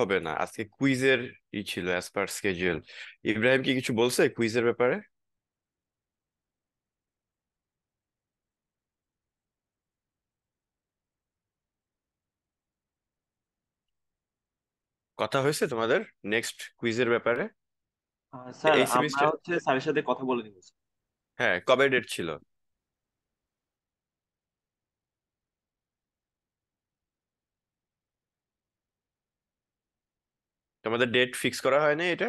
হবে না। আজকে কুইজের ই ছিল অ্যাজ পার স্কেজুয়াল ইব্রাহিম কি কিছু বলছে কুইজের ব্যাপারে? কথা হয়েছে তোমাদের নেক্সট কুইজের ব্যাপারে? স্যার এই আমরা হচ্ছে স্যারের সাথে কথা বলে নিব হ্যাঁ কবে ডেট ছিল? তোমাদের ডেট ফিক্স করা হয়নি এটা?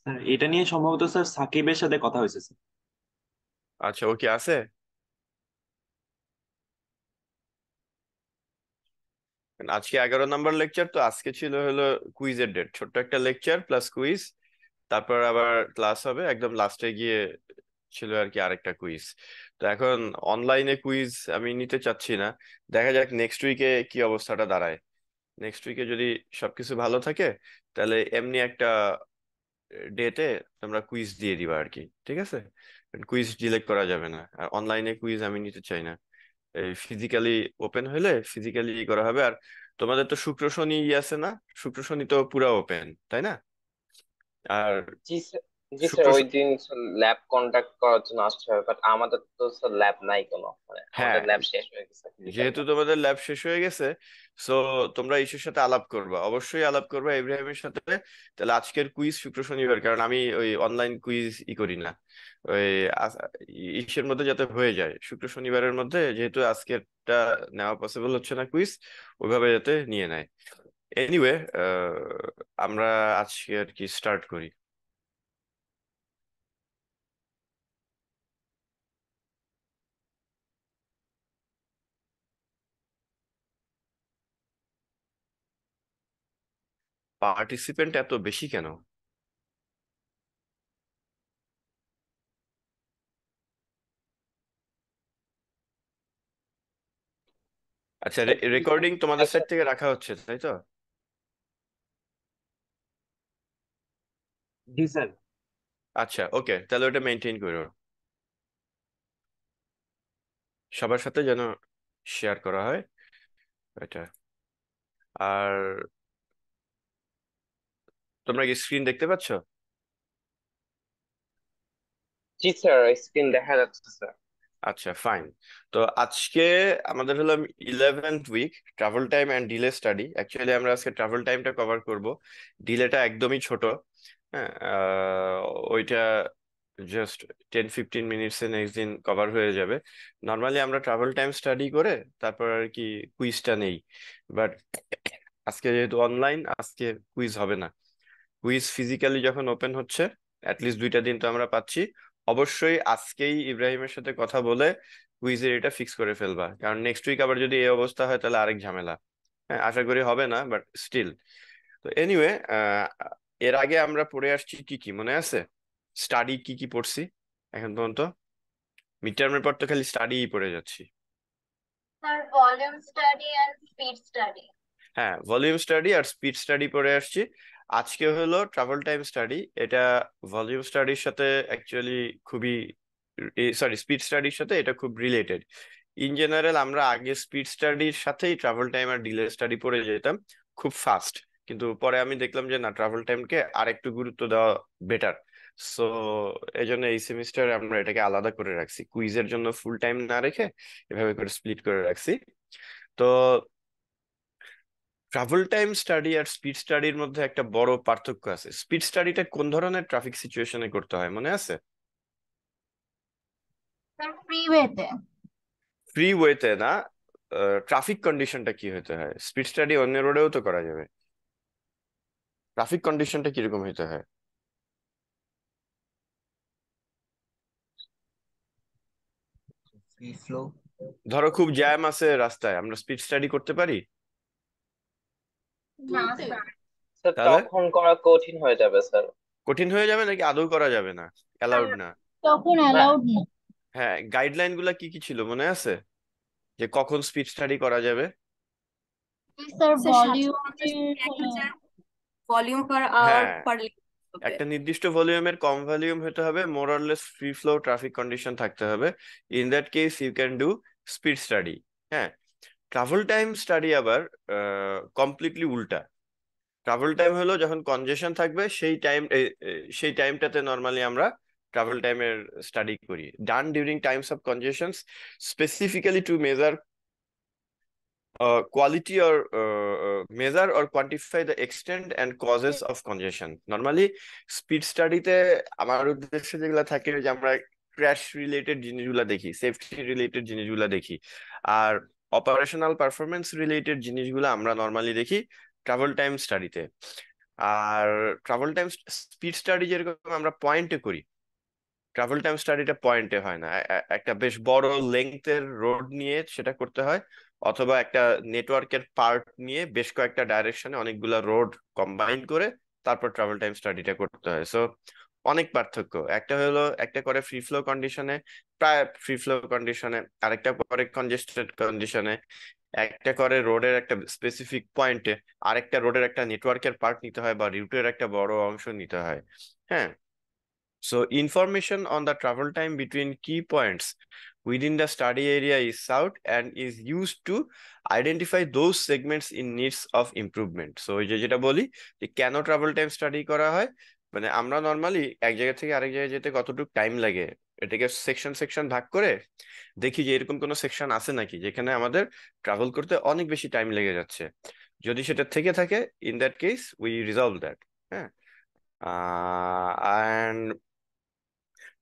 স্যার এটা নিয়ে সম্ভবত স্যার সাকিবের সাথে কথা হয়েছে স্যার। আচ্ছা ও কি আছে? আজকে এগারো নাম্বার লেকচার তো আজকে ছিল হলো কুইজের ডেট ছোট্ট একটা লেকচার প্লাস কুইজ তারপর আবার ক্লাস হবে। একদম লাস্টে গিয়ে ছিল আর কি আরেকটা কুইজ তো এখন অনলাইনে কুইজ আমি নিতে চাচ্ছি না। দেখা যাক নেক্সট উইকে কি অবস্থাটা দাঁড়ায়। নেক্সট উইকে যদি সবকিছু ভালো থাকে তাহলে এমনি একটা ডেতে তোমরা কুইজ দিয়ে দিবা আর কি ঠিক আছে? কুইজ ডিলেক্ট করা যাবে না। আর অনলাইনে কুইজ আমি নিতে চাই না। ফিজিক্যালি ওপেন হলে ফিজিক্যালি করা হবে। আর তোমাদের তো শুক্র শনি আছে না? শুক্র শনি তো পুরা ওপেন তাই না? আর জি স্যার জি শুক্র স্যার ওই দিন ল্যাব কন্ডাক্ট করার জন্য আসতে হবে বাট আমাদের তো স্যার ল্যাব নাই কোনো। মানে হ্যাঁ। আমাদের ল্যাব শেষ হয়ে গেছে যেহেতু তোমাদের ল্যাব শেষ হয়ে গেছে সো তোমরা সাথে আলাপ করবা। অবশ্যই আলাপ করবা ইব্রাহিমের সাথে। তাহলে আজকের কুইজ শুক্র শনিবার কারণ আমি ওই অনলাইন কুইজ ই করি না। ওই আস- মধ্যে যাতে হয়ে যায়। শুক্র শনিবারের মধ্যে যেহেতু আজকেরটা নেওয়া পসিবল হচ্ছে না কুইজ ওইভাবে যাতে নিয়ে নেয়। এনিওয়ে আমরা আজকে আর কি স্টার্ট করি। পার্টিসিপেন্ট এত বেশি কেন? আচ্ছা রেকর্ডিং তোমাদের আচ্ছা সাইড থেকে রাখা হচ্ছে তাই তো? জি স্যার। আচ্ছা ওকে তাহলে ওটা মেনটেন করো সবার সাথে যেন শেয়ার করা হয় এটা। আর তোমরা কি স্ক্রিন দেখতে পাচ্ছ? জি স্যার স্ক্রিন দেখা যাচ্ছে স্যার আচ্ছা ফাইন তো আজকে আমাদের হলো eleventh week travel time and delay study actually আমরা আজকে ট্রাভেল টাইমটা কভার করব। ডিলেটা একদমই ছোট হ্যাঁ ওইটা জাস্ট টেন ফিফটিন মিনিটসে নেক্সট দিন কভার হয়ে যাবে। নর্মালি আমরা ট্রাভেল টাইম স্টাডি করে তারপর আর কি কুইজটা নেই। বাট আজকে যেহেতু অনলাইন আজকে কুইজ হবে না। কুইজ ফিজিক্যালি যখন ওপেন হচ্ছে অ্যাটলিস্ট দুইটা দিন তো আমরা পাচ্ছি অবশ্যই আজকেই ইব্রাহিমের সাথে কথা বলে কুইজের এটা ফিক্স করে ফেলবা। কারণ নেক্সট উইক আবার যদি এই অবস্থা হয় তাহলে আরেক ঝামেলা। হ্যাঁ আশা করি হবে না বাট স্টিল তো এনিওয়ে এর আগে আমরা পড়ে আসছি কি কি মনে আছে? স্টাডি কি কি পড়ছি এখন পর্যন্ত? মিড টার্মের পর তো খালি স্টাডিই পড়ে যাচ্ছি। Sir volume study and speed study হ্যাঁ ভলিউম স্টাডি আর স্পিড স্টাডি পড়ে আসছি। আজকে হলো ট্রাভেল টাইম স্টাডি এটা ভলিউম স্টাডির সাথে অ্যাকচুয়ালি খুবই সরি স্পিড স্টাডির সাথে এটা খুব রিলেটেড ইন জেনারেল আমরা আগে স্পিড স্টাডির সাথেই ট্রাভেল টাইম আর ডিলে স্টাডি পড়ে যেতাম খুব ফাস্ট কিন্তু পরে আমি দেখলাম যে না ট্রাভেল টাইমকে আর একটু গুরুত্ব দেওয়া বেটার সো এই জন্য এই সেমিস্টারে আমরা এটাকে আলাদা করে রাখছি। কুইজের জন্য ফুল টাইম না রেখে এভাবে করে স্প্লিট করে রাখছি। তো ট্রাভেল টাইম স্টাডি আর স্পিড স্টাডির মধ্যে একটা বড় পার্থক্য আছে। স্পিড স্টাডিটা কোন ধরনের ট্রাফিক সিচুয়েশনে করতে হয় মনে আছে? ফ্রিওয়েতে ফ্রি ওয়েতে না? ট্রাফিক কন্ডিশনটা কি হতে হয়? স্পিড স্টাডি অন্য রোডেও তো করা যাবে। ট্রাফিক কন্ডিশনটা কীরকম হতে হয়? ধরো খুব জ্যাম আছে রাস্তায় আমরা স্পিড স্টাডি করতে পারি? না স্যার স্যার তাহলে? তখন করা কঠিন হয়ে যাবে স্যার। কঠিন হয়ে যাবে নাকি আদৌ করা যাবে না? অ্যালাউড না। তখন অ্যালাউড না। হ্যাঁ গাইডলাইনগুলা কি কি ছিল মনে আছে? যে কখন স্পিড স্টাডি করা যাবে? স্যার স্যার ভলিউমের ভলিউম পার আওয়ার হ্যাঁ। পার একটা নির্দিষ্ট ভলিউমের কম ভলিউম হতে হবে more or less free flow traffic condition থাকতে হবে। In that case you can do speed study হ্যাঁ? ট্রাভেল টাইম স্টাডি আবার কমপ্লিটলি উল্টা। ট্রাভেল টাইম হলো যখন কনজেশন থাকবে সেই টাইম সেই টাইমটাতে নর্মালি আমরা ট্রাভেল টাইমের স্টাডি করি। Done during times of congestions specifically to measure uh, quality or uh, uh, measure or quantify the extent and causes of congestion. Normally, speed study তে আমার উদ্দেশ্য যেগুলো থাকে যে আমরা ক্র্যাশ রিলেটেড জিনিসগুলো দেখি সেফটি রিলেটেড জিনিসগুলো দেখি। আর অপারেশনাল পারফরমেন্স রিলেটেড জিনিসগুলো আমরা নর্মালি দেখি ট্রাভেল টাইম স্টাডিতে আর ট্রাভেল টাইম স্পিড স্টাডি যেরকম আমরা পয়েন্টে করি ট্রাভেল টাইম স্টাডিটা পয়েন্টে হয় না। একটা বেশ বড় লেংথের রোড নিয়ে সেটা করতে হয়, অথবা একটা নেটওয়ার্কের পার্ট নিয়ে বেশ কয়েকটা ডাইরেকশনে অনেকগুলা রোড কম্বাইন করে তারপর ট্রাভেল টাইম স্টাডিটা করতে হয়। সো অনেক পার্থক্য। একটা হলো, একটা করে ফ্রি ফ্লো কন্ডিশনে প্রায় ফ্রি ফ্লো কন্ডিশনে আরেকটা করে কনজেস্টেড কন্ডিশনে একটা করে রোডের একটা স্পেসিফিক পয়েন্টে আরেকটা রোডের একটা নেটওয়ার্কের পার্ট নিতে হয় বা রুটের একটা বড় অংশ নিতে হয়। হ্যাঁ? So information on the travel time between key points the study area is sought and is used to identify those segments in needs of improvement. So এই যে যেটা বলি, যে কেন ট্রাভেল টাইম স্টাডি করা হয়? মানে আমরা নর্মালি এক জায়গা থেকে আরেক জায়গায় যেতে কতটুকু টাইম লাগে? এটাকে সেকশন সেকশন ভাগ করে দেখি যে এরকম কোনো সেকশন আছে নাকি, যেখানে আমাদের ট্রাভেল করতে অনেক বেশি টাইম লেগে যাচ্ছে। যদি সেটা থেকে থাকে in that case we resolve that হ্যাঁ?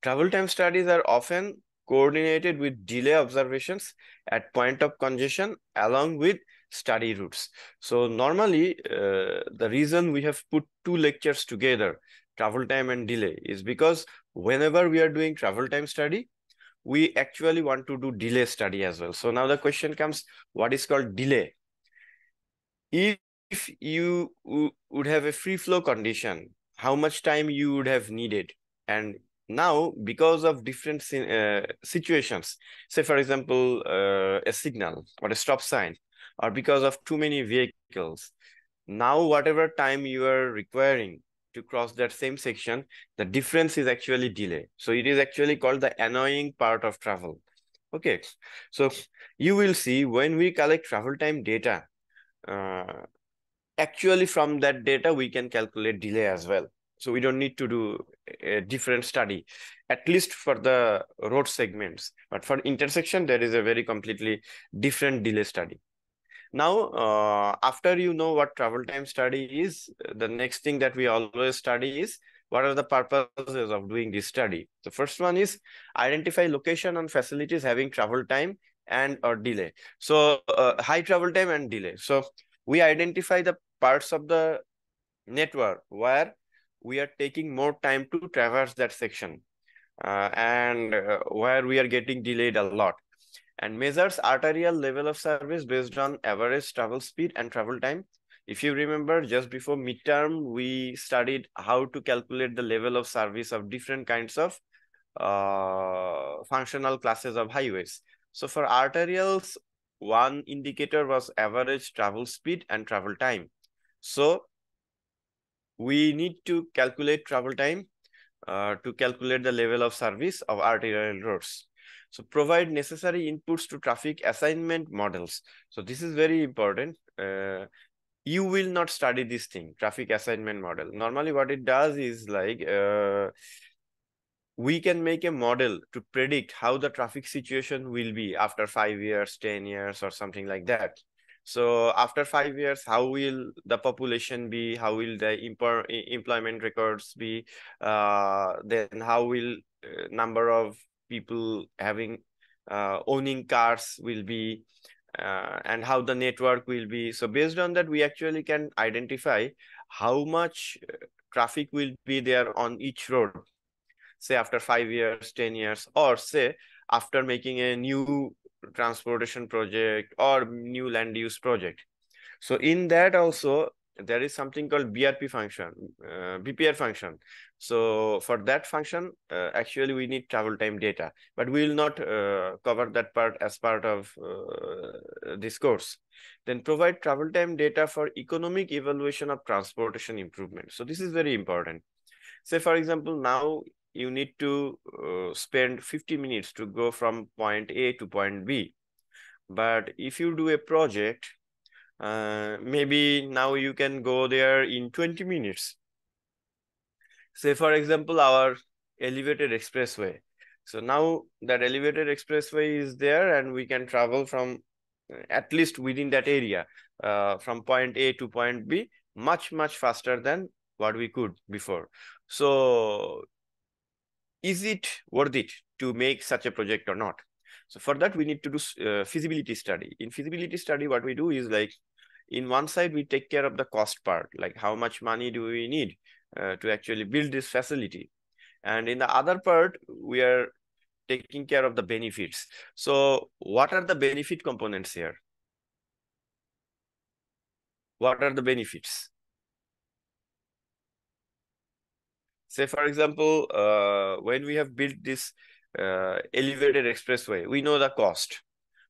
Travel time studies are often coordinated with delay observations at point of congestion along with study routes. So normally, uh, the reason we have put two lectures together, travel time and delay, is because whenever we are doing travel time study, we actually want to do delay study as well. So now the question comes, what is called delay? If you would have a free flow condition, how much time you would have needed? And now because of different uh, situations say for example uh, a signal or a stop sign or because of too many vehicles. Now whatever time you are requiring to cross that same section the difference is actually delay. So it is actually called the annoying part of travel. Okay. So you will see when we collect travel time data uh, actually from that data we can calculate delay as well. So we don't need to do a different study at least for the road segments. But for intersection there is a very completely different delay study now uh, after you know what travel time study is the next thing that we always study is what are the purposes of doing this study. The first one is identify location and facilities having travel time and or delay. So uh, high travel time and delay. So we identify the parts of the network where we are taking more time to traverse that section uh, and uh, where we are getting delayed a lot and measures arterial level of service based on average travel speed and travel time. If you remember just before midterm we studied how to calculate the level of service of different kinds of uh, functional classes of highways. So for arterials one indicator was average travel speed and travel time. So we need to calculate travel time uh, to calculate the level of service of arterial roads. So provide necessary inputs to traffic assignment models. So this is very important. Uh, you will not study this thing, traffic assignment model. Normally what it does is like, uh, we can make a model to predict how the traffic situation will be after five years, 10 years, or something like that. So after five years, how will the population be? How will the employment records be? Uh, then how will uh, number of people having uh, owning cars will be? Uh, and how the network will be. So based on that, we actually can identify how much uh, traffic will be there on each road say after five years, 10 years, or say after making a new transportation project or new land use project. So in that also, there is something called BRP function, uh, BPR function. So for that function, uh, actually we need travel time data, but we will not uh, cover that part as part of uh, this course. Then provide travel time data for economic evaluation of transportation improvement. So this is very important. Say for example, now you need to uh, spend 50 minutes to go from point A to point B. But if you do a project uh, maybe now you can go there in 20 minutes. Say, for example, our elevated expressway. So now that elevated expressway is there and we can travel from uh, at least within that area uh, from point A to point B much, much faster than what we could before. So is it worth it to make such a project or not? So for that, we need to do uh, feasibility study. In feasibility study, what we do is like, in one side, we take care of the cost part, like how much money do we need uh, to actually build this facility. And in the other part, we are taking care of the benefits. So what are the benefit components here? What are the benefits? Say, for example, uh, when we have built this uh, elevated expressway, we know the cost.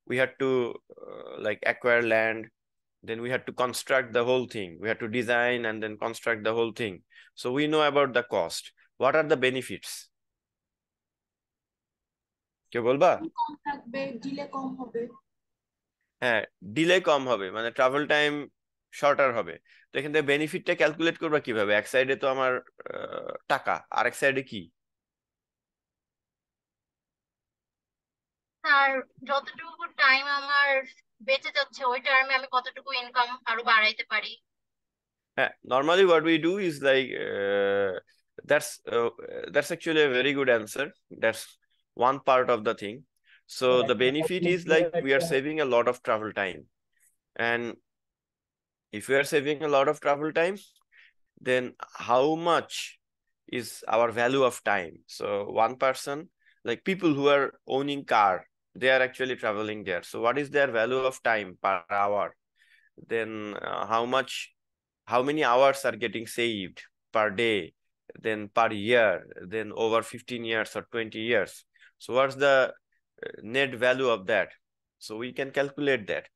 We had to uh, like acquire land, then we had to construct the whole thing. We had to design and then construct the whole thing. So we know about the cost. What are the benefits? কেউ বলবা কম থাকবে delay কম হবে হ্যাঁ delay কম হবে মানে travel time shorter হবে তো এখান থেকে বেনিফিটটা ক্যালকুলেট করবা কীভাবে এক সাইডে তো আমার আহ, টাকা আর এক সাইডে কি আর যতটুকু টাইম আমার বেঁচে যাচ্ছে ওই টাইমে আমি কতটুকু ইনকাম আরো বাড়াইতে পারি Yeah, normally what we do is like uh, that's uh, that's actually a very good answer. That's one part of the thing. So the benefit is like we are saving a lot of travel time. And if we are saving a lot of travel time, then how much is our value of time? So one person, like people who are owning car, they are actually traveling there. So what is their value of time per hour? Then uh, how much how many hours are getting saved per day, then per year, then over 15 years or 20 years. So what's the uh, net value of that? So we can calculate that.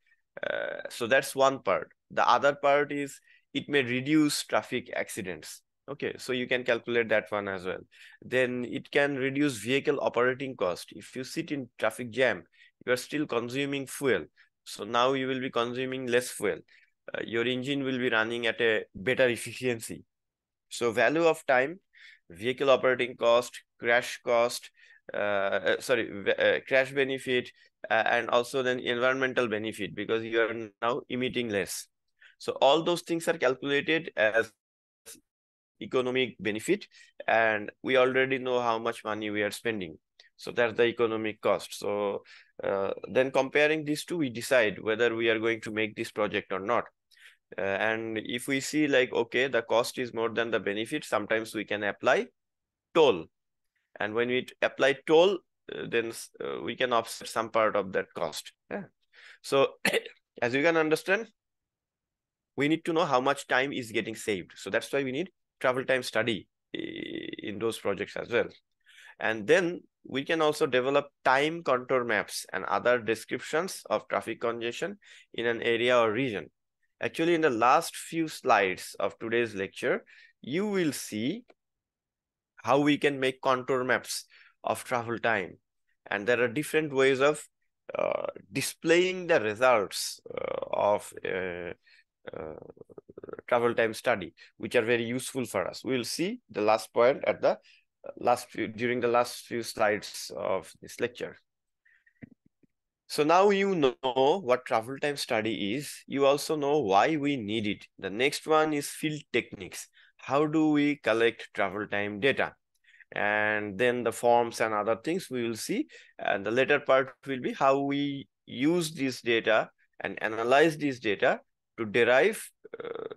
Uh, so that's one part. The other part is it may reduce traffic accidents. Okay, so you can calculate that one as well. Then it can reduce vehicle operating cost. If you sit in traffic jam, you are still consuming fuel. So now you will be consuming less fuel uh, your engine will be running at a better efficiency. So value of time, vehicle operating cost, crash cost, uh, uh, sorry, uh, crash benefit, uh, and also then environmental benefit because you are now emitting less. So all those things are calculated as economic benefit, and we already know how much money we are spending. So that's the economic cost. So uh, then comparing these two, we decide whether we are going to make this project or not. Uh, and if we see like, okay, the cost is more than the benefit, sometimes we can apply toll. And when we apply toll, uh, then uh, we can offset some part of that cost. Yeah. So as you can understand, we need to know how much time is getting saved. So that's why we need travel time study in those projects as well. And then we can also develop time contour maps and other descriptions of traffic congestion in an area or region. Actually, in the last few slides of today's lecture, you will see how we can make contour maps of travel time. And there are different ways of uh, displaying the results uh, of uh, uh, travel time study, which are very useful for us. We'll see the last point at the uh, last few during the last few slides of this lecture. So now you know what travel time study is. You also know why we need it. The next one is field techniques. How do we collect travel time data? And then the forms and other things we will see. And the later part will be how we use this data and analyze this data to derive uh,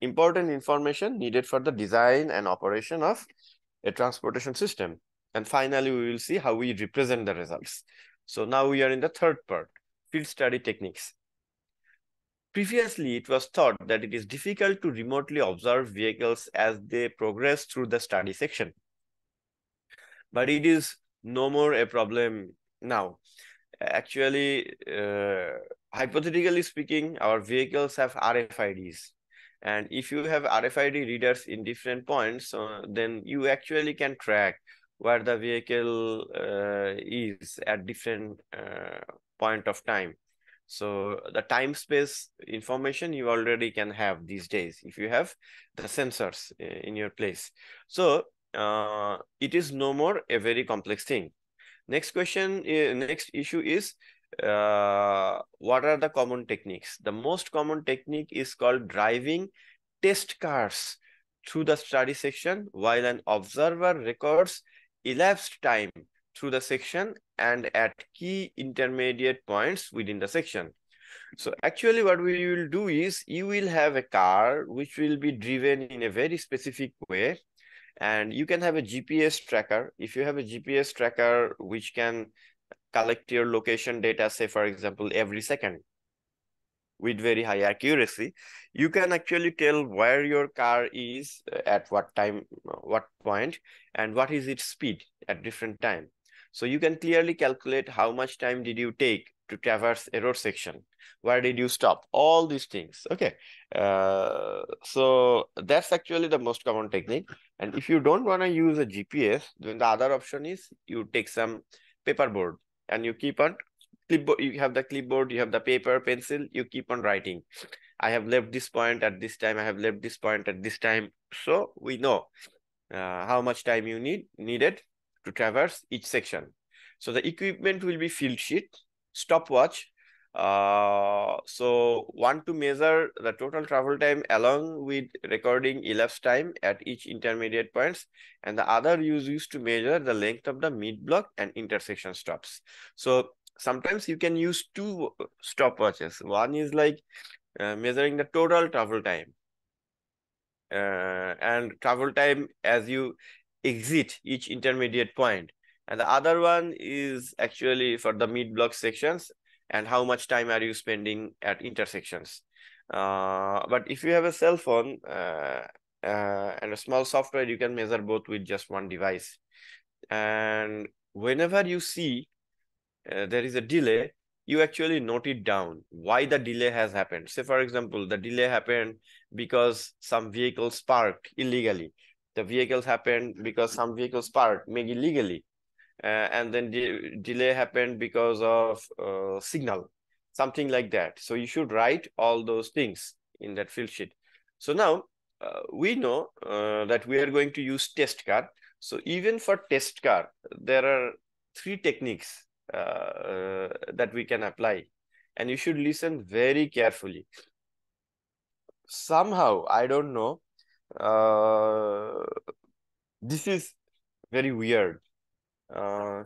important information needed for the design and operation of a transportation system. And finally, we will see how we represent the results. So now we are in the third part, field study techniques. Previously, it was thought that it is difficult to remotely observe vehicles as they progress through the study section. But it is no more a problem now. Actually, uh, hypothetically speaking, our vehicles have RFIDs. And if you have RFID readers in different points, uh, then you actually can track where the vehicle uh, is at different uh, point of time. So the time space information you already can have these days if you have the sensors uh, in your place. So uh, it is no more a very complex thing. Next question, uh, next issue is uh, what are the common techniques? The most common technique is called driving test cars through the study section while an observer records elapsed time through the section and at key intermediate points within the section. So actually what we will do is you will have a car which will be driven in a very specific way and you can have a GPS tracker. If you have a GPS tracker which can collect your location data, say for example, every second with very high accuracy, you can actually tell where your car is uh, at what time, what point, and what is its speed at different time. So you can clearly calculate how much time did you take to traverse a road section. Where did you stop? All these things. Okay. Uh, so that's actually the most common technique. And if you don't want to use a GPS, then the other option is you take some paperboard and you keep on clipboard. You have the clipboard, you have the paper, pencil, you keep on writing. I have left this point at this time. I have left this point at this time. So we know uh, how much time you need needed to traverse each section. So the equipment will be field sheet, stopwatch. Uh, so one to measure the total travel time along with recording elapsed time at each intermediate points. And the other use used to measure the length of the mid block and intersection stops. So sometimes you can use two stopwatches. One is like uh, measuring the total travel time. Uh, and travel time as you exit each intermediate. And the other one is actually for the mid block sections and how much time are you spending at intersections. Uh, but if you have a cell phone uh, uh, and a small software, you can measure both with just one device. And whenever you see uh, there is a delay, you actually note it down why the delay has happened. Say, for example, the delay happened because some vehicles parked illegally the vehicles happened because some vehicles parked maybe illegally and then de delay happened because of uh, signal something like that. So you should write all those things in that field sheet. So now uh, we know uh, that we are going to use test car so even for test car there are three techniques uh, uh, that we can apply. And you should listen very carefully. Somehow i don't know uh, this is very weird. Uh,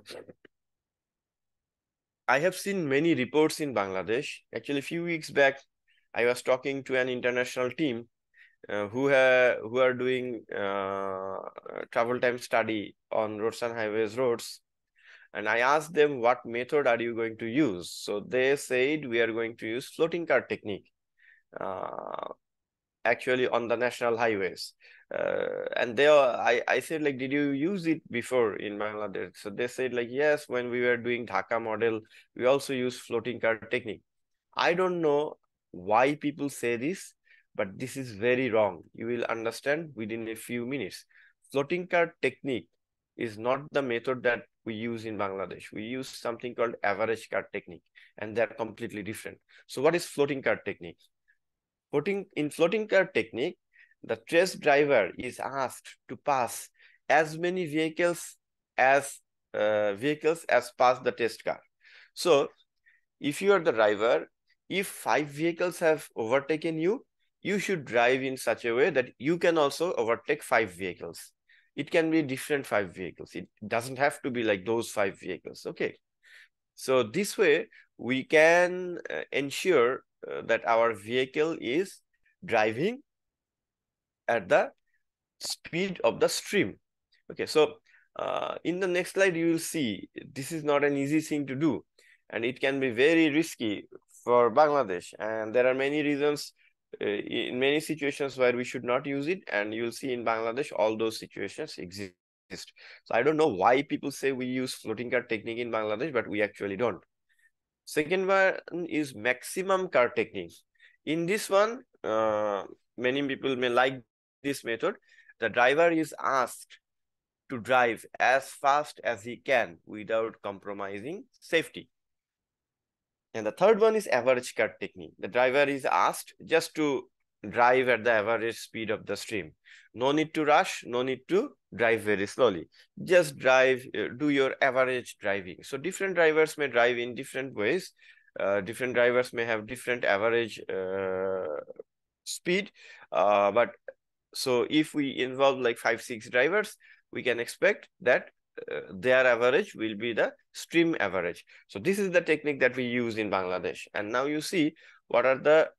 I have seen many reports in Bangladesh. Actually, a few weeks back, I was talking to an international team uh, who have who are doing uh, travel time study on roads and highways roads, and I asked them what method are you going to use. So they said we are going to use floating car technique. Uh, actually on the national highways. Uh, and they, are, I, I said like, did you use it before in Bangladesh? So they said like, yes, when we were doing Dhaka model, we also use floating car technique. I don't know why people say this, but this is very wrong. You will understand within a few minutes. Floating car technique is not the method that we use in Bangladesh. We use something called average car technique, and they're completely different. So what is floating car technique? Floating, in floating car technique, the test driver is asked to pass as many vehicles as uh, vehicles as pass the test car. So if you are the driver, if five vehicles have overtaken you, you should drive in such a way that you can also overtake five vehicles. It can be different five vehicles. It doesn't have to be like those five vehicles. Okay. So this way we can uh, ensure uh, that our vehicle is driving at the speed of the stream. Okay, so uh, in the next slide, you will see this is not an easy thing to do and it can be very risky for Bangladesh. And there are many reasons uh, in many situations where we should not use it. And you'll see in Bangladesh, all those situations exist. So I don't know why people say we use floating car technique in Bangladesh, but we actually don't. Second one is maximum car technique. In this one, uh, many people may like this method. The driver is asked to drive as fast as he can without compromising safety. And the third one is average car technique. The driver is asked just to drive at the average speed of the stream. No need to rush, no need to drive very slowly. Just drive, uh, do your average driving. So different drivers may drive in different ways. Uh, different drivers may have different average uh, speed. Uh, but so if we involve like five, six drivers, we can expect that uh, their average will be the stream average. So this is the technique that we use in Bangladesh. And now you see what are the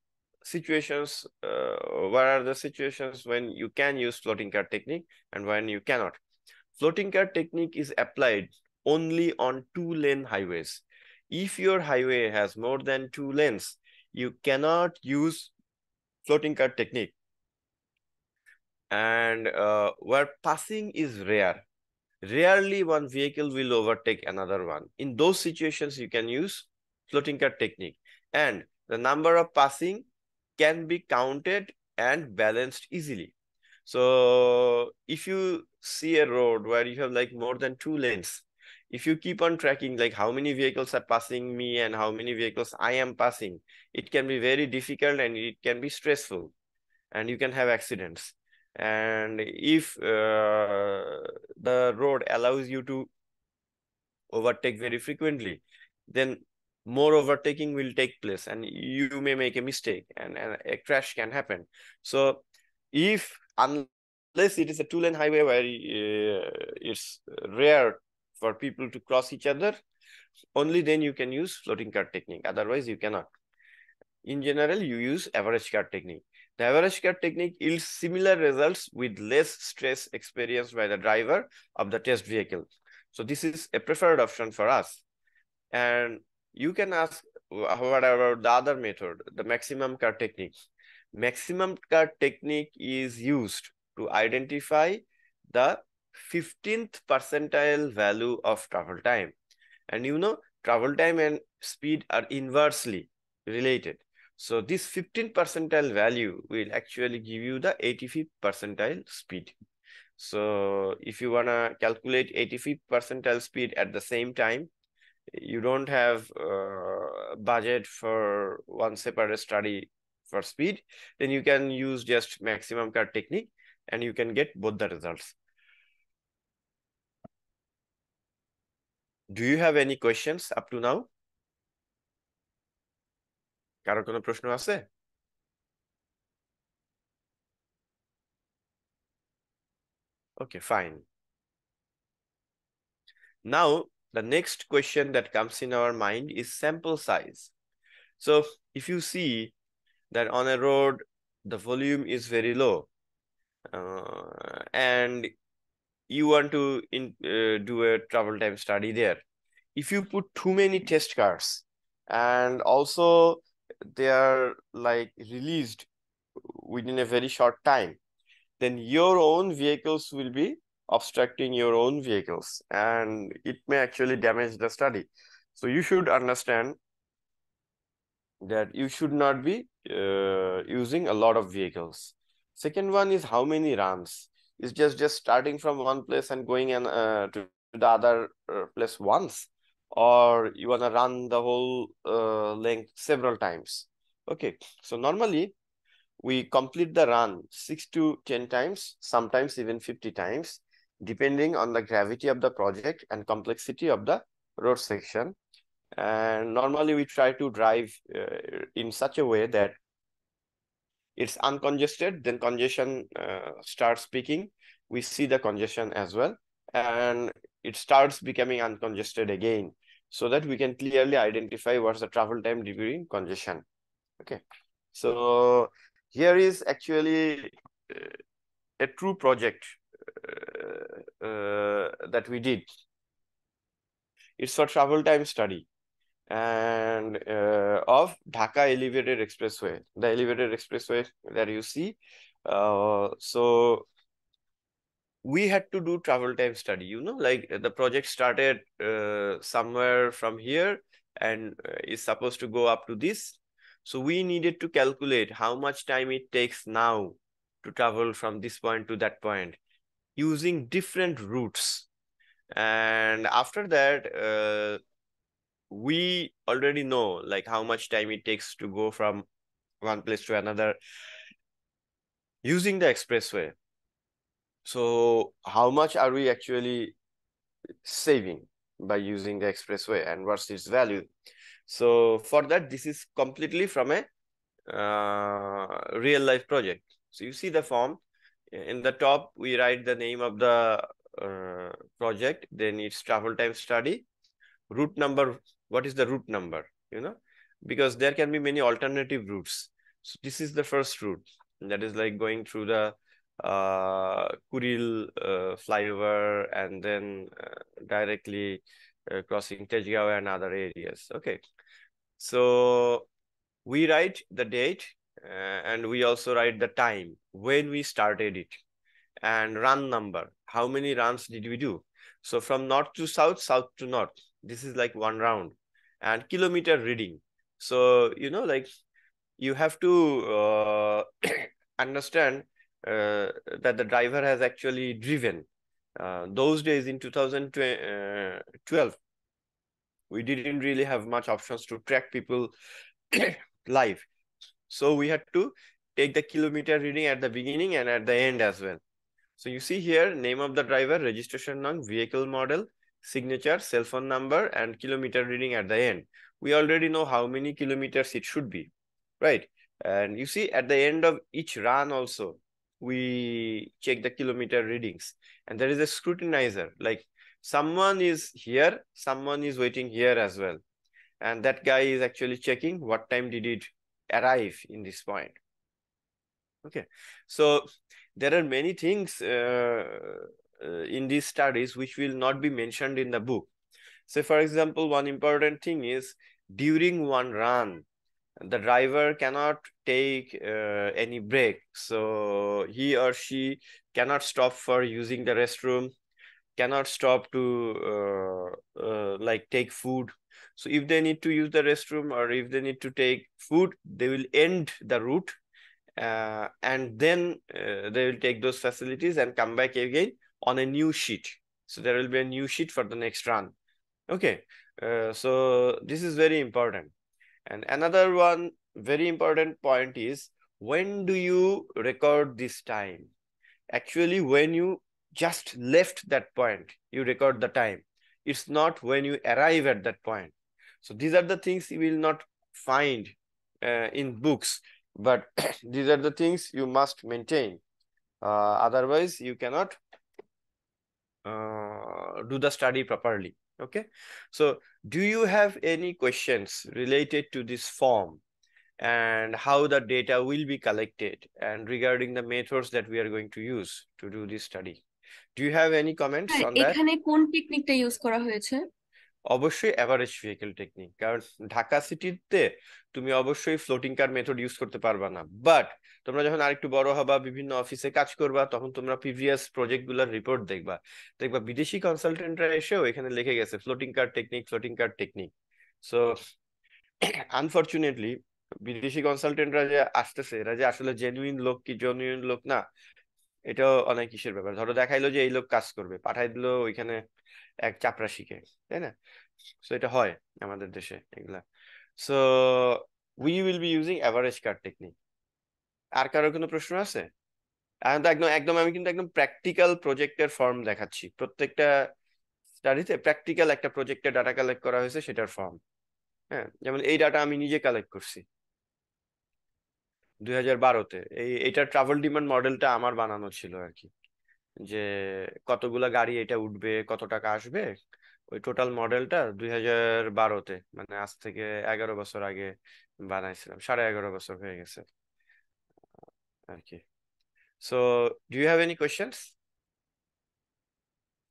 situations, uh, what are the situations when you can use floating car technique and when you cannot. Floating car technique is applied only on two lane highways. If your highway has more than two lanes, you cannot use floating car technique. And uh, where passing is rare, rarely one vehicle will overtake another one. In those situations, you can use floating car technique. And the number of passing can be counted and balanced easily. So if you see a road where you have like more than two lanes, if you keep on tracking like how many vehicles are passing me and how many vehicles I am passing, it can be very difficult and it can be stressful and you can have accidents. And if uh, the road allows you to overtake very frequently, then more overtaking will take place and you may make a mistake and, and a crash can happen. So if unless it is a two lane highway where uh, it's rare for people to cross each other, only then you can use floating car technique. Otherwise you cannot. In general, you use average car technique. The average car technique yields similar results with less stress experienced by the driver of the test vehicle. So this is a preferred option for us. And you can ask uh, what about the other method, the maximum car technique. Maximum car technique is used to identify the 15th percentile value of travel time. And you know, travel time and speed are inversely related. So this 15th percentile value will actually give you the 85th percentile speed. So if you want to calculate 85th percentile speed at the same time, you don't have uh, budget for one separate study for speed, then you can use just maximum car technique and you can get both the results. Do you have any questions up to now? Okay, fine. Now the next question that comes in our mind is sample size. So if you see that on a road, the volume is very low uh, and you want to in, uh, do a travel time study there. If you put too many test cars and also they are like released within a very short time, then your own vehicles will be obstructing your own vehicles and it may actually damage the study. So you should understand that you should not be uh, using a lot of vehicles. Second one is how many runs. Is just just starting from one place and going and uh, to the other uh, place once, or you wanna run the whole uh, length several times. Okay, so normally we complete the run six to ten times, sometimes even fifty times, depending on the gravity of the project and complexity of the road section. And normally we try to drive uh, in such a way that it's uncongested, then congestion uh, starts peaking. We see the congestion as well, and it starts becoming uncongested again so that we can clearly identify what's the travel time during congestion. Okay, so here is actually uh, a true project that we did. It's for travel time study and uh, of Dhaka Elevated Expressway, the elevated expressway that you see. Uh, so we had to do travel time study, you know, like the project started uh, somewhere from here and uh, is supposed to go up to this. So we needed to calculate how much time it takes now to travel from this point to that point using different routes. And after that, uh, we already know like how much time it takes to go from one place to another using the expressway. So how much are we actually saving by using the expressway and what's its value? So for that, this is completely from a uh, real life project. So you see the form in the top, we write the name of the uh, project, then it's travel time study, route number, what is the route number, you know, because there can be many alternative routes. So this is the first route that is like going through the uh, Kuril uh, flyover and then uh, directly uh, crossing Tejgaon and other areas. Okay. So we write the date and we also write the time when we started it and run number. How many runs did we do? So from north to south, south to north, this is like one round and kilometer reading. So, you know, like you have to uh, understand uh, that the driver has actually driven. Uh, those days in 2012, we didn't really have much options to track people live. So we had to take the kilometer reading at the beginning and at the end as well. So you see here, name of the driver, registration number, vehicle model, signature, cell phone number, and kilometer reading at the end. We already know how many kilometers it should be, right? And you see at the end of each run also, we check the kilometer readings. And there is a scrutinizer, like someone is here, someone is waiting here as well. And that guy is actually checking what time did it arrive in this point. Okay, so there are many things uh, uh, in these studies which will not be mentioned in the book. So for example, one important thing is during one run, the driver cannot take uh, any break. So he or she cannot stop for using the restroom, cannot stop to uh, uh, like take food. So if they need to use the restroom or if they need to take food, they will end the route uh, and then uh, they will take those facilities and come back again on a new sheet. So there will be a new sheet for the next run. Okay, uh, so this is very important. And another one very important point is when do you record this time? Actually, when you just left that point, you record the time. It's not when you arrive at that point. So these are the things you will not find uh, in books, but these are the things you must maintain. Uh, otherwise, you cannot uh, do the study properly. Okay. So do you have any questions related to this form and how the data will be collected and regarding the methods that we are going to use to do this study? Do you have any comments sir on that? এখানে কোন টেকনিকটা use করা হয়েছে অবশ্যই average vehicle technique কারণ ঢাকা সিটিতে তুমি অবশ্যই ফ্লোটিং কার মেথড ইউজ করতে পারবা না। বাট তোমরা যখন আরেকটু বড় হবা, বিভিন্ন অফিসে কাজ করবা, তখন তোমরা প্রিভিয়াস প্রজেক্টগুলার রিপোর্ট দেখবা। দেখবা বিদেশি কনসালটেন্টরা এসেও এখানে লিখে গেছে floating car technique floating car technique so unfortunately বিদেশি কনসালটেন্টরা যে আসতেছে, এরা যে আসলে জেনুইন লোক কি জেনুইন লোক না এটাও অনেক কিসের ব্যাপার। ধরো দেখাইলো যে এই লোক কাজ করবে, পাঠাই দিলো ওইখানে এক চাপড়া শিখে তাই না? সো এটা হয় আমাদের দেশে এগুলা। So we will be using average car technique আর কারও কোনো প্রশ্ন আছে? এখন তো একদম একদম আমি কিন্তু একদম প্র্যাকটিক্যাল প্রজেক্টের ফর্ম দেখাচ্ছি। প্রত্যেকটা স্টাডিতে প্র্যাকটিক্যাল একটা প্রজেক্টে ডাটা কালেক্ট করা হয়েছে সেটার ফর্ম হ্যাঁ যেমন এই ডাটা আমি নিজে কালেক্ট করছি। দুই হাজার বারোতে এই এটার ট্রাভেল ডিমান্ড মডেলটা আমার বানানো ছিল আর কি। যে কতগুলা গাড়ি এটা উঠবে, কত টাকা আসবে, ওই টোটাল মডেলটা দুই হাজার বারোতে মানে আজ থেকে এগারো বছর আগে বানাইছিলাম, সাড়ে এগারো বছর হয়ে গেছে আর কি। So do you have any questions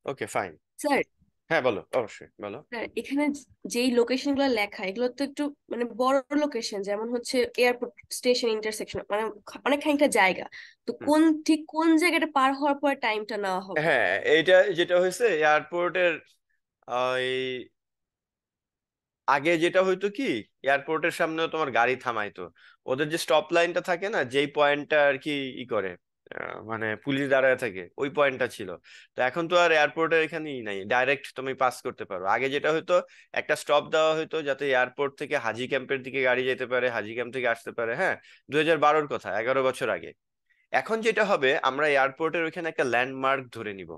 okay fine sir হ্যাঁ বলো অবশ্যই বলো। স্যার এখানে যেই লোকেশনগুলো লেখা এগুলো তো একটু মানে বড় লোকেশন যেমন হচ্ছে এয়ারপোর্ট স্টেশন ইন্টারসেকশন মানে অনেক খানিকটা জায়গা। তো কোন ঠিক কোন জায়গাটা পার হওয়ার পর টাইমটা নেওয়া হবে? হ্যাঁ এইটা যেটা হয়েছে এয়ারপোর্টের ওই আগে যেটা হইতো কি এয়ারপোর্টের সামনেও তোমার গাড়ি থামাইতো। ওদের যে স্টপ লাইনটা থাকে না যেই পয়েন্টটা আর কি ই করে মানে পুলিশ দাঁড়ায় থাকে, ওই পয়েন্টটা ছিল। তো এখন তো আর এয়ারপোর্টের এখানেই নাই ডাইরেক্ট তুমি পাস করতে পারো। আগে যেটা হতো, একটা স্টপ দেওয়া হতো যাতে এয়ারপোর্ট থেকে হাজি ক্যাম্পের দিকে গাড়ি যেতে পারে, হাজি ক্যাম্প থেকে আসতে পারে হ্যাঁ? দুই হাজার বারোর কথা, এগারো বছর আগে। এখন যেটা হবে, আমরা এয়ারপোর্টের ওইখানে একটা ল্যান্ডমার্ক ধরে নিব।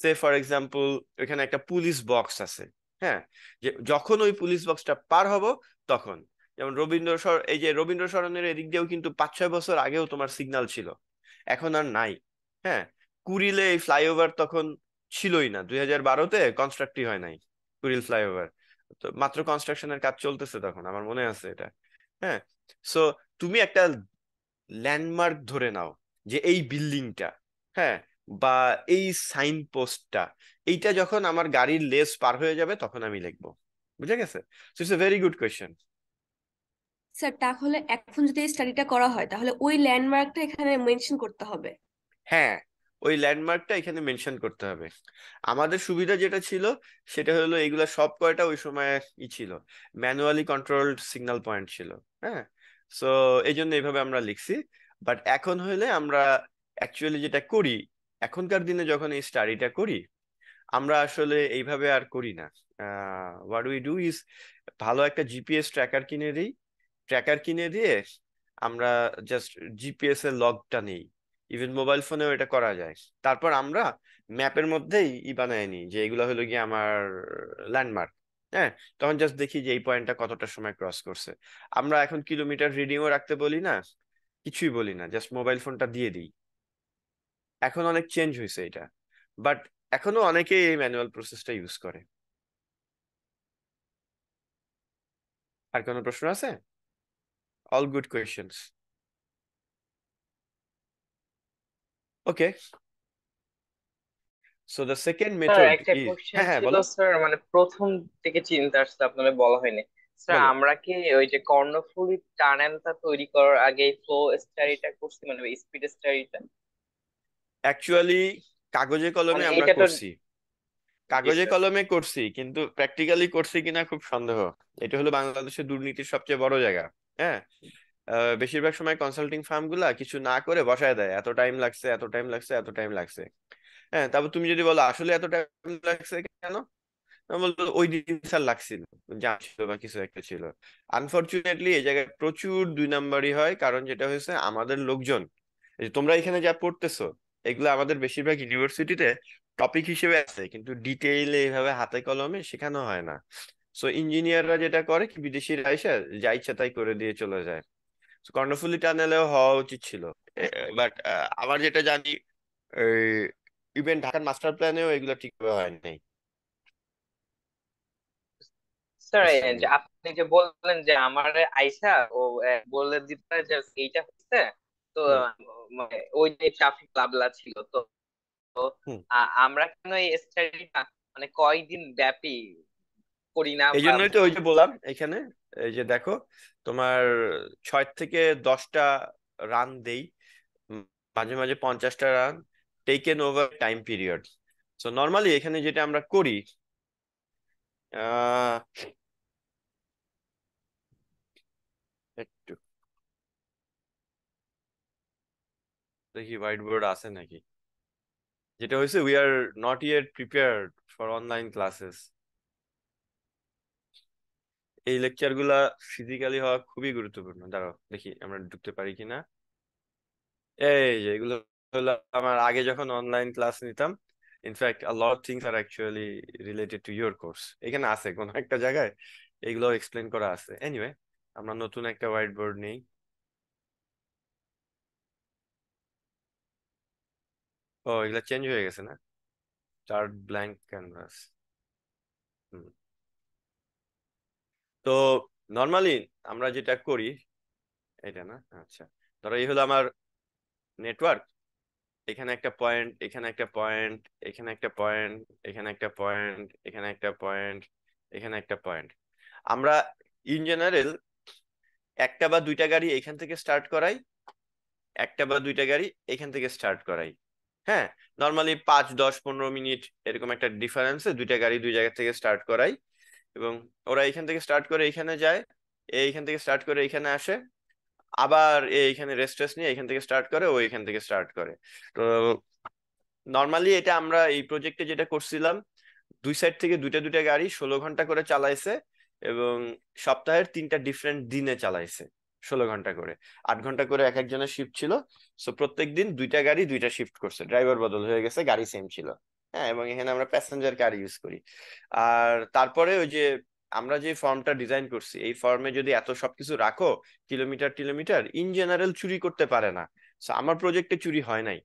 সে ফর এক্সাম্পল ওইখানে একটা পুলিশ বক্স আছে হ্যাঁ? যে, যখন ওই পুলিশ বক্সটা পার হব, তখন। যেমন রবীন্দ্র এই যে রবীন্দ্র সরণের এদিক দিয়েও কিন্তু পাঁচ ছয় বছর আগেও তোমার সিগন্যাল ছিল। এখন আর নাই হ্যাঁ? কুড়িলে এই ফ্লাইওভার তখন ছিলই না, দুই হাজার বারোতে কনস্ট্রাক্টই হয় নাই, কুড়িল ফ্লাইওভার তো মাত্র কনস্ট্রাকশনের কাজ চলতেছে তখন, আমার মনে আছে এটা হ্যাঁ? সো তুমি একটা ল্যান্ডমার্ক ধরে নাও যে এই বিল্ডিংটা হ্যাঁ? বা এই সাইন পোস্টটা এইটা যখন আমার গাড়ির লেস পার হয়ে যাবে তখন আমি লিখব, বুঝে গেছে? It's a very good question sir তাহলে এখন যদি এই স্টাডিটা করা হয়, তাহলে ওই ল্যান্ডমার্কটা এখানে মেনশন করতে হবে। হ্যাঁ ওই ল্যান্ডমার্কটা এখানে মেনশন করতে হবে। আমাদের সুবিধা যেটা ছিল, সেটা হলো এগুলা সব কয়টা ওই সময় ই ছিল। ম্যানুয়ালি কন্ট্রোলড সিগন্যাল পয়েন্ট ছিল হ্যাঁ? সো এই জন্য এইভাবে আমরা লিখছি। বাট এখন হলে আমরা অ্যাকচুয়ালি যেটা করি, এখনকার দিনে যখন এই স্টাডিটা করি, আমরা আসলে এইভাবে আর করি না। হোয়াট উই ডু ইজ ভালো একটা জিপিএস ট্র্যাকার কিনে দিই ট্র্যাকার কিনে দিয়ে আমরা জাস্ট জিপিএস এর লগটা নেই। ইভেন মোবাইল ফোনেও এটা করা যায়। তারপর আমরা ম্যাপের মধ্যেই ই বানায় নিই যে এগুলো হলো গিয়ে আমার ল্যান্ডমার্ক হ্যাঁ? তখন জাস্ট দেখি যে এই পয়েন্টটা কতটা সময় ক্রস করছে। আমরা এখন কিলোমিটার রিডিংও রাখতে বলি না, কিছুই বলি না জাস্ট মোবাইল ফোনটা দিয়ে দিই। এখন অনেক চেঞ্জ হয়েছে এটা। বাট এখনও অনেকেই এই ম্যানুয়াল প্রসেসটা ইউজ করে। আর কোনো প্রশ্ন আছে? All good questions okay so the second sir method একটা ইজ কোশ্চেন হ্যাঁ হ্যাঁ ছিল বলো। স্যার মানে প্রথম থেকে চিন্তা আসছে আপনাদের বলা হয়নি। স্যার বলো। আমরা কি ওই যে কর্ণফুলী টানেলটা তৈরি করার আগে ফ্লো স্টাডিটা করছি মানে স্পিড স্টাডিটা অ্যাকচুয়ালি কাগজে কলমে মানে আমরা এটা তো করছি। জি কাগজে স্যার কলমে করছি কিন্তু প্র্যাকটিক্যালি করছি কিনা খুব সন্দেহ। এটা হলো বাংলাদেশের দুর্নীতির সবচেয়ে বড় জায়গা। হ্যাঁ বেশিরভাগ সময় কনসাল্টিং ফার্মগুলা কিছু না করে বসায় দেয়, এত টাইম লাগছে, এত টাইম লাগছে, এত টাইম লাগছে। হ্যাঁ তারপর তুমি যদি বলো, আসলে এত টাইম লাগছে কেন? ওই দিন স্যার লাগছিল ছিল বা কিছু একটা ছিল। আনফরচুনেটলি এই জায়গায় প্রচুর দুই নাম্বারই হয়, কারণ যেটা হয়েছে, আমাদের লোকজন তোমরা এখানে যা পড়তেছো, এগুলো আমাদের বেশিরভাগ ইউনিভার্সিটিতে টপিক হিসেবে আছে, কিন্তু ডিটেইলে এইভাবে হাতে কলমে শেখানো হয় না। সো ইঞ্জিনিয়াররা যেটা করে কি বিদেশিরা এসে যা ইচ্ছা তাই করে দিয়ে চলে যায়। কর্ণফুলী টানেলেও হওয়া উচিত ছিল। বাট আমার যেটা জানি ইভেন ঢাকার মাস্টার প্ল্যানেও এগুলো ঠিকভাবে হয় নাই। স্যার আপনি যে বললেন যে আমার আইসা ও বলে দিতে যে এইটা হচ্ছে তো মানে ওই যে ট্রাফিক লাবলা ছিল তো আমরা কেন এই স্টাডিটা মানে কয়দিন ব্যাপী করি না এই জন্যই তো ওই যে বললাম এখানে এই যে দেখো তোমার ছয় থেকে দশটা রান দেই মাঝে মাঝে পঞ্চাশটা run taken over time period so normally এখানে যেটা আমরা করি একটু। দেখি হোয়াইট বোর্ড আছে নাকি। যেটা হয়েছে we are not yet prepared for online classes এই লেকচারগুলা ফিজিক্যালি হওয়া খুবই গুরুত্বপূর্ণ। দাঁড়াও, দেখি আমরা ঢুকতে পারি কিনা। এই যে, এগুলো হলো আমার আগে যখন অনলাইন ক্লাস নিতাম in fact lot of things are actually related to your course এখানে আছে কোনো একটা জায়গায় এগুলো এক্সপ্লেন করা আছে। এনিওয়ে আমরা নতুন একটা হোয়াইট বোর্ড নেই। ও, এগুলো চেঞ্জ হয়ে গেছে না? স্টার্ট ব্ল্যাঙ্ক ক্যানভাস তো নর্মালি আমরা যেটা করি এটা না? আচ্ছা। ধরো এই হলো আমার নেটওয়ার্ক এখানে একটা পয়েন্ট এখানে একটা পয়েন্ট এখানে একটা পয়েন্ট এখানে একটা পয়েন্ট এখানে একটা পয়েন্ট এখানে একটা পয়েন্ট আমরা ইন জেনারেল একটা বা দুইটা গাড়ি এখান থেকে স্টার্ট করাই, একটা বা দুইটা গাড়ি এখান থেকে স্টার্ট করাই। হ্যাঁ? নর্মালি পাঁচ, দশ, পনেরো মিনিট এরকম একটা ডিফারেন্সে দুইটা গাড়ি দুই জায়গা থেকে স্টার্ট করাই। এবং ওরা এখান থেকে স্টার্ট করে এখানে যায় এইখান থেকে স্টার্ট করে এখানে আসে, আবার এ এখানে রেস্ট টেস্ট নিয়ে এখান থেকে স্টার্ট করে, ও এখান থেকে স্টার্ট করে। তো নর্মালি এটা আমরা এই প্রজেক্টে যেটা করছিলাম, দুই সাইড থেকে দুইটা দুইটা গাড়ি ষোলো ঘণ্টা করে চালাইছে এবং সপ্তাহের তিনটা ডিফারেন্ট দিনে চালাইছে ষোলো ঘণ্টা করে। আট ঘণ্টা করে এক একজনের শিফট ছিল। সো প্রত্যেক দিন দুইটা গাড়ি দুইটা শিফট করছে। ড্রাইভার বদল হয়ে গেছে, গাড়ি সেম ছিল। হ্যাঁ এবং এখানে আমরা প্যাসেঞ্জার কার ইউজ করি। আর তারপরে ওই যে আমরা যে ফর্মটা ডিজাইন করছি, এই ফর্মে যদি এত সবকিছু রাখো কিলোমিটার কিলোমিটার ইন জেনারেল চুরি করতে পারে না। আমার প্রজেক্টে চুরি হয় নাই।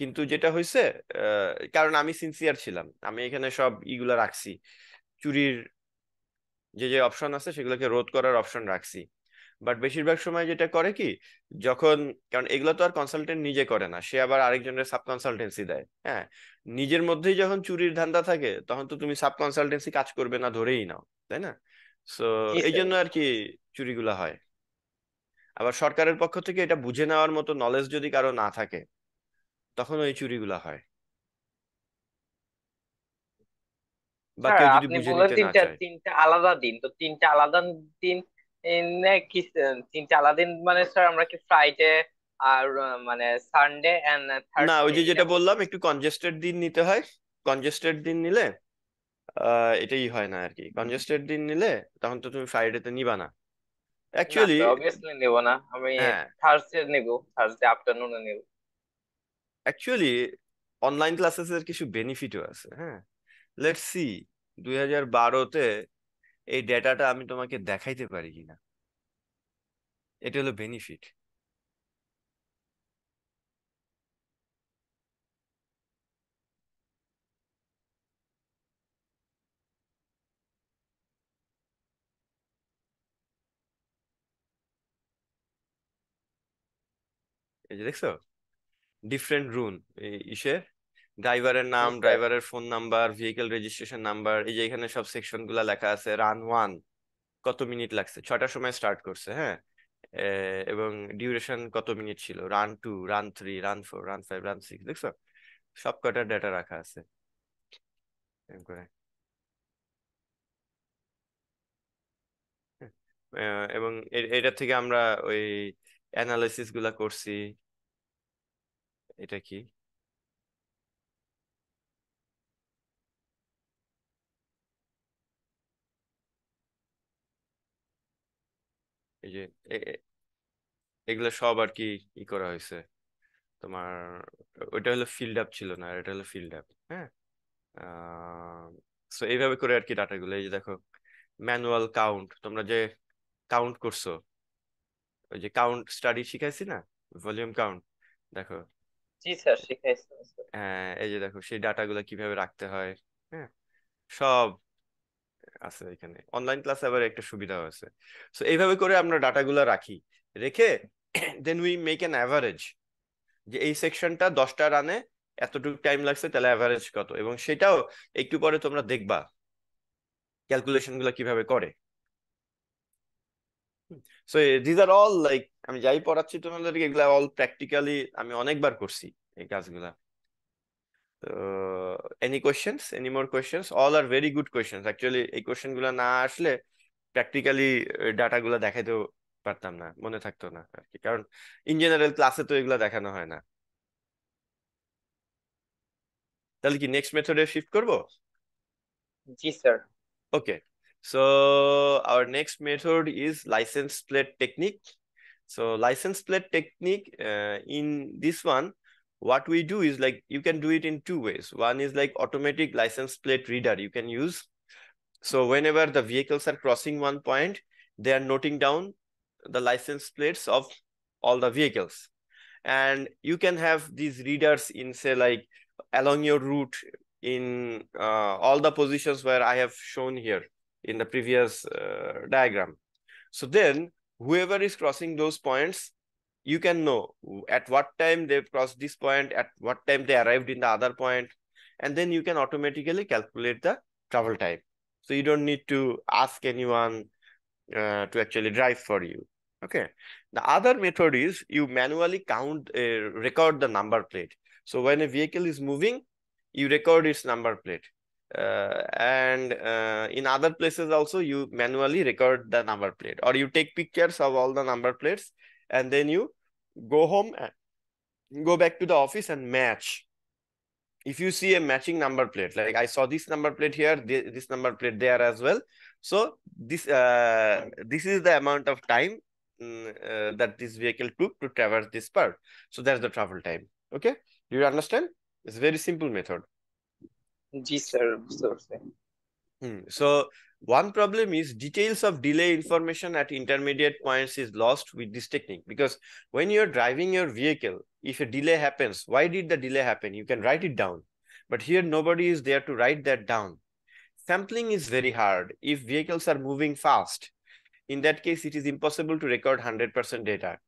কিন্তু যেটা হয়েছে কারণ আমি সিনসিয়ার ছিলাম। আমি এখানে সব ইগুলা রাখছি। চুরির যে যে অপশন আছে, সেগুলোকে রোধ করার অপশন রাখছি। বাট বেশিরভাগ সময় যেটা করে কি যখন কারণ এগুলো তো আর কনসালটেন্ট নিজে করে না সে আবার আরেকজনের সাব কনসালটেন্সি দেয় হ্যাঁ? নিজের মধ্যেই যখন চুরির ধান্দা থাকে তখন তো তুমি সাব কনসালটেন্সি কাজ করবে না ধরেই নাও তাই না? সো এই জন্য আর কি চুরিগুলা হয়। আবার সরকারের পক্ষ থেকে এটা বুঝে নেওয়ার মতো নলেজ যদি কারও না থাকে তখন ওই চুরিগুলা হয়। বা কেউ যদি বুঝে নিতে না চায়। তিনটা আলাদা দিন তো তিনটা আলাদা দিন তিনটা আলাদা দিন মানে স্যার আমরা কি ফ্রাইডে আর মানে সানডে এন্ড না ওই যে যেটা বললাম একটু কনজেস্টেড দিন নিতে হয়। কনজেস্টেড দিন নিলে এটাই হয় না আর কি কনজেস্টেড দিন নিলে তখন তো তুমি ফ্রাইডেতে নিবা না। অ্যাকচুয়ালি অবভিয়াসলি নেব না। আমি থার্সডে নেব। থার্সডে আফটারনুনে নেব। অ্যাকচুয়ালি অনলাইন ক্লাসেসের কিছু বেনিফিটও আছে হ্যাঁ। লেটস সি দুই হাজার বারোতে এই ডেটাটা আমি তোমাকে দেখাইতে পারি কিনা? এটা হলো বেনিফিট এই যে দেখছ? ডিফারেন্ট রুন ইসের ড্রাইভারের নাম ড্রাইভারের phone number vehicle registration number এই যে এখানে সব সেকশনগুলা লেখা আছে রান ওয়ান কত মিনিট লাগছে? ছটার সময় স্টার্ট করছে হ্যাঁ? এবং ডিউরেশন কত মিনিট ছিল? Run two run three run four run five run six দেখছ? সব কটার ডেটা রাখা আছে। হ্যাঁ, এবং এটা থেকে আমরা ওই অ্যানালাইসিসগুলা করছি। এটা কি? এই যে এগুলো সব আর কি ই করা হয়েছে। তোমার ওইটা হলো ফিল্ড আপ ছিল না এটা হলো ফিল্ড আপ হ্যাঁ? সো এইভাবে করে আর কি ডাটাগুলো এই যে দেখো ম্যানুয়াল কাউন্ট তোমরা যে কাউন্ট করছ ওই যে কাউন্ট স্টাডি শিখাইছি না? ভলিউম কাউন্ট দেখো। জি স্যার শিখাইছেন স্যার। হ্যাঁ এই যে দেখো সেই ডাটাগুলো কীভাবে রাখতে হয় হ্যাঁ? সব আছে এখানে। অনলাইন ক্লাস আবার একটা সুবিধা আছে সো এইভাবে করে আমরা ডাটাগুলো রাখি। রেখে then we make an average যে এই সেকশনটা দশটা রানে এতটুকু টাইম লাগছে, তাহলে অ্যাভারেজ কত? এবং সেটাও একটু পরে তোমরা দেখবা। ক্যালকুলেশনগুলো কীভাবে করে। So these are all like আমি যাই পড়াচ্ছি তোমাদেরকে, এগুলা অল প্র্যাকটিক্যালি আমি অনেকবার করছি এই কাজগুলা। তো any questions any more questions all are very good questions actually এই কোয়েশ্চেনগুলো না আসলে প্র্যাকটিক্যালি ডাটা গুলো দেখাইতেও পারতাম না মনে থাকতো না আর কি কারণ ইন জেনারেল ক্লাসে তো এগুলো দেখানো হয় না। তাহলে কি নেক্সট মেথডে শিফট করব? জি sir Okay, so our next method is license plate technique. So license plate technique, uh, in this one, what we do is like you can do it in two ways. One is like automatic license plate reader you can use. So whenever the vehicles are crossing one point, they are noting down the license plates of all the vehicles. And you can have these readers in say like along your route in uh, all the positions where I have shown here in the previous uh, diagram. So then whoever is crossing those points, you can know at what time they've crossed this point, at what time they arrived in the other point, and then you can automatically calculate the travel time. So you don't need to ask anyone uh, to actually drive for you. Okay. The other method is you manually count, uh, record the number plate. So when a vehicle is moving, you record its number plate. Uh, and uh, in other places also you manually record the number plate or you take pictures of all the number plates and then you go home and go back to the office and match. If you see a matching number plate like i saw this number plate here this number plate there as well. So this uh, this is the amount of time mm, uh, that this vehicle took to traverse this part. So that's the travel time. Okay? Do you understand? It's very simple method. Yes, sir, sir. Hmm. so one problem is details of delay information at intermediate points is lost with this technique because when you're driving your vehicle, if a delay happens, why did the delay happen? You can write it down. But here nobody is there to write that down. Sampling is very hard if vehicles are moving fast. In that case, it is impossible to record 100% data.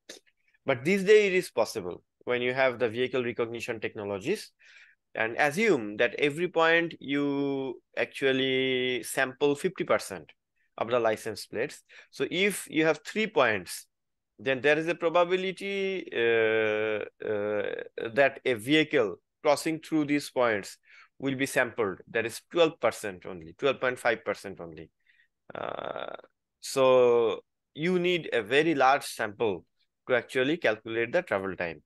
But these days it is possible when you have the vehicle recognition technologies and assume that every point you actually sample 50% of the license plates. So if you have three points, then there is a probability uh, uh, that a vehicle crossing through these points will be sampled. That is 12% only, 12.5% only. Uh, so you need a very large sample to actually calculate the travel time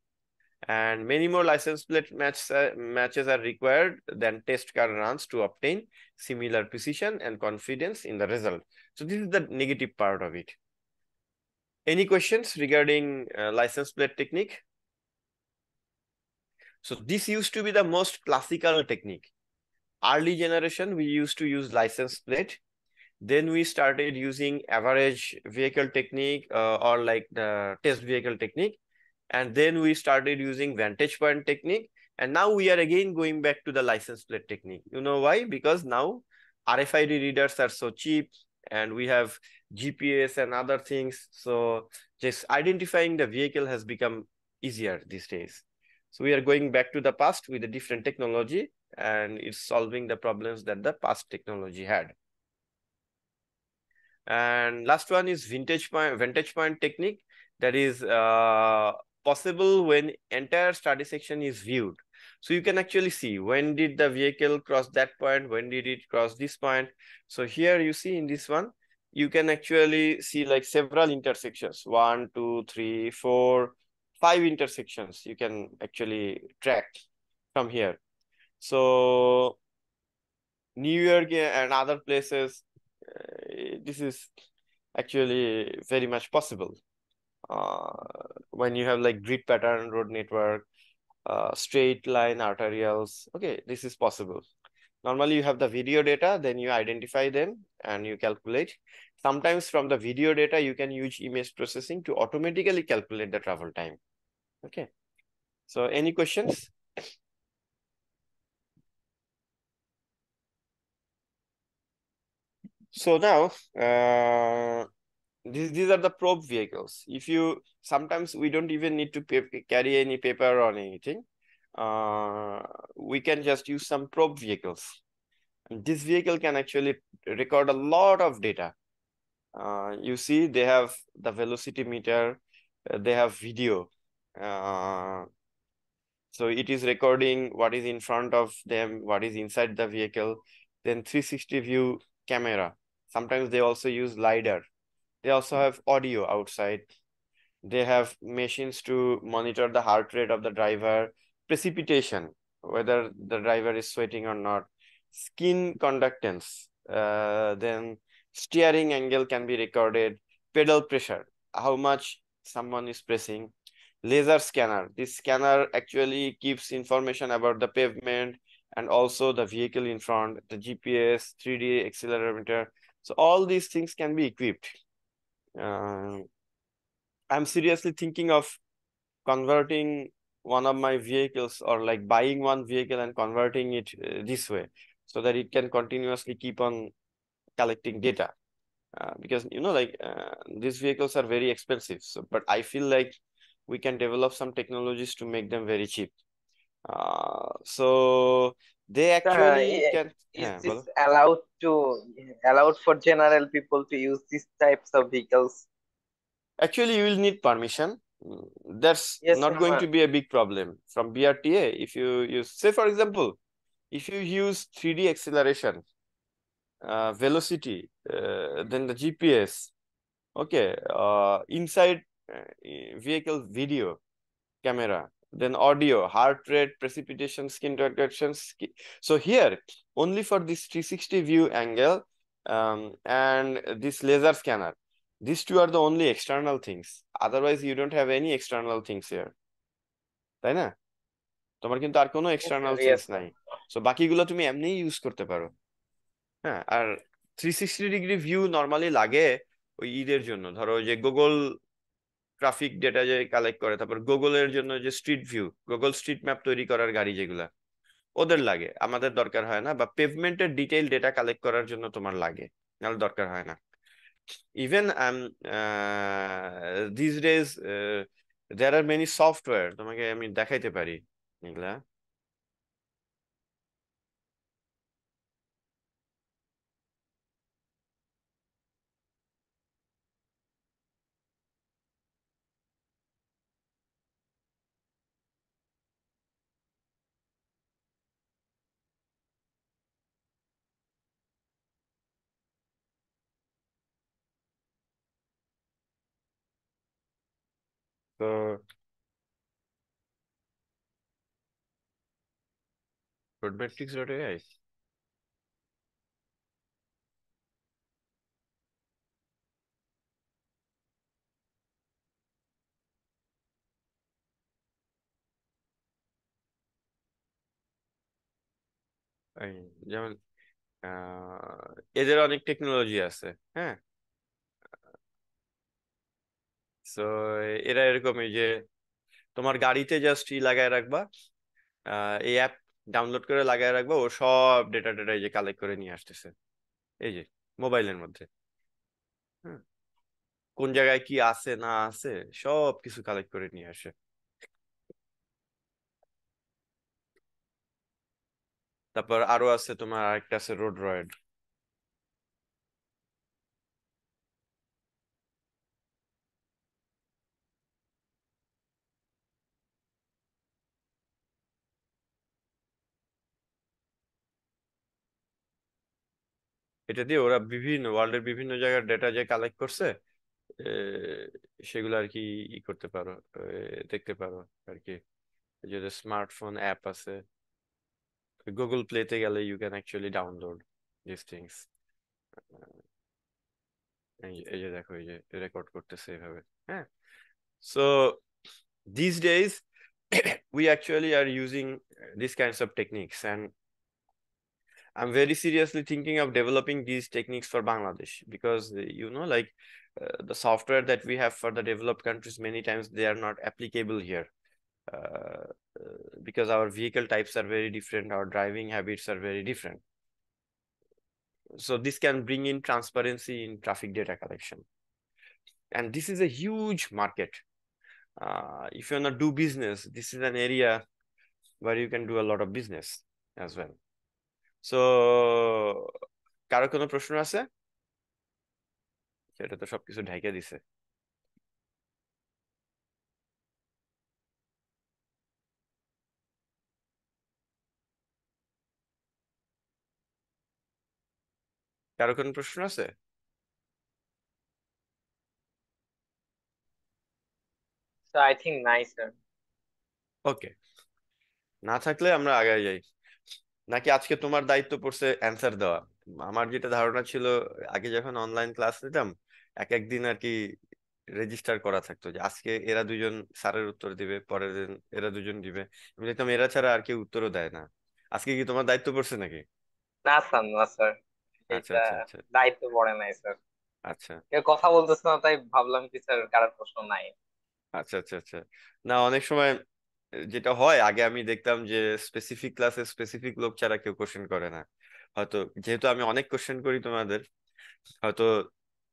and many more license plate match, uh, matches are required than test car runs to obtain similar precision and confidence in the result. So this is the negative part of it. Any questions regarding uh, license plate technique? So this used to be the most classical technique. Early generation, we used to use license plate. Then we started using average vehicle technique uh, or like the test vehicle technique and then we started using vantage point technique. And now we are again going back to the license plate technique. You know why? Because now rfid readers are so cheap and we have gps and other things. So just identifying the vehicle has become easier these days. So we are going back to the past with a different technology and it's solving the problems that the past technology had. And last one is vintage point vantage point technique. That is uh, possible when entire study section is viewed. So you can actually see when did the vehicle cross that point, when did it cross this point. So here you see in this one, you can actually see like several intersections, one, two, three, four, five intersections you can actually track from here. So New York and other places, uh, this is actually very much possible uh, when you have like grid pattern road network, uh, straight line arterials. Okay, this is possible. Normally you have the video data, then you identify them and you calculate. Sometimes from the video data, you can use image processing to automatically calculate the travel time. Okay. So any questions? So now, uh, these, these are the probe vehicles. If you, sometimes we don't even need to carry any paper or anything. Uh, we can just use some probe vehicles. And this vehicle can actually record a lot of data. Uh, you see, they have the velocity meter, uh, they have video. Uh, so it is recording what is in front of them, what is inside the vehicle, then 360 view camera. Sometimes they also use LiDAR. They also have audio outside. They have machines to monitor the heart rate of the driver, precipitation, whether the driver is sweating or not, skin conductance, uh, then steering angle can be recorded, pedal pressure, how much someone is pressing, laser scanner. This scanner actually keeps information about the pavement and also the vehicle in front, the GPS, 3D accelerometer. So all these things can be equipped. Uh, I'm seriously thinking of converting one of my vehicles or like buying one vehicle and converting it uh, this way so that it can continuously keep on collecting data. Uh, because you know like uh, these vehicles are very expensive so but i feel like we can develop some technologies to make them very cheap uh, so they actually uh, can is yeah, bolo. allowed to allowed for general people to use these types of vehicles. Actually you will need permission. That's Yes, not going uh, to be a big problem. From brta if you use say for example if you use 3d acceleration uh, velocity uh, then the gps okay uh, inside vehicle video camera, then audio, heart rate, precipitation, skin ski- So here, only for this 360 view angle um, and this laser scanner, these two are the only external things. Otherwise, you don't have any external things here. তাই না তোমার কিন্তু আর কোনো external sir. নাই so বাকিগুলো তুমি এমনিই use করতে পারো হ্যাঁ আর three sixty degree view normally লাগে ওই ঈদের জন্য ধরো যে গুগল ট্রাফিক ডেটা যে কালেক্ট করে, তারপর গুগলের জন্য যে street view Google street map তৈরি করার গাড়ি যেগুলা, ওদের লাগে, আমাদের দরকার হয় না, বা পেভমেন্টের ডিটেইল ডেটা কালেক্ট করার জন্য তোমার লাগে, নাহলে দরকার হয় না। Even this days there are many software তোমাকে আমি দেখাইতে পারি, এগুলা তো roadmetrics.ai যেমন এদের অনেক টেকনোলজি আছে হ্যাঁ? সো এরা এরকম এই যে তোমার গাড়িতে জাস্ট ই লাগায় রাখবা এই অ্যাপ ডাউনলোড করে লাগায় রাখব, ও সব ডেটা ডেটা এই যে কালেক্ট করে নিয়ে আসতেছে। এই যে মোবাইলের মধ্যে। কোন জায়গায় কি আছে, না আছে, সব কিছু কালেক্ট করে নিয়ে আসে। তারপর আরও আছে তোমার আরেকটা আছে রোড রয়েড এটা দিয়ে ওরা বিভিন্ন ওয়ার্ল্ডের বিভিন্ন জায়গার ডেটা যে কালেক্ট করছে সেগুলো আর কি ই করতে পারো দেখতে পারো আর কি। যে স্মার্টফোন অ্যাপ আছে গুগল প্লেতে গেলে you can actually download this things এই যে দেখো, এই যে রেকর্ড করতেছে এভাবে হ্যাঁ? So this days we actually are using these kinds of techniques and I'm very seriously thinking of developing these techniques for Bangladesh because uh, you know like uh, the software that we have for the developed countries many times they are not applicable here. Uh, uh, because our vehicle types are very different our driving habits are very different. So this can bring in transparency in traffic data collection. And this is a huge market. Uh, if you want to do business this is an area where you can do a lot of business as well so কারও কোনো প্রশ্ন আছে? সেটা তো সবকিছু ঢাইকে দিছে। কারও কোনো প্রশ্ন আছে? I think nice, sir. ওকে না থাকলে আমরা আগায় যাই। নাকি আজকে তোমার দায়িত্ব পড়ছে অ্যান্সার দেওয়া? আমার যেটা ধারণা ছিল আগে যখন অনলাইন ক্লাস নিতাম এক একদিন আর কি রেজিস্টার করা থাকতো যে আজকে এরা দুজন স্যারের উত্তর দিবে পরের দিন এরা দুজন দিবে। আমি দেখতাম এরা ছাড়া আর কেউ উত্তরও দেয় না। আজকে কি তোমার দায়িত্ব পড়ছে নাকি? না স্যার না স্যার আচ্ছা আচ্ছা আচ্ছা। দায়িত্ব পড়ে নাই স্যার আচ্ছা। কেউ কথা বলতেছে না তাই ভাবলাম কি স্যার কারোর প্রশ্ন নাই। আচ্ছা আচ্ছা আচ্ছা। না অনেক সময় যেটা হয়, আগে আমি দেখতাম যে স্পেসিফিক ক্লাসে স্পেসিফিক লোক ছাড়া কেউ কোশ্চেন করে না হয়তো যেহেতু আমি অনেক কোশ্চেন করি তোমাদের, হয়তো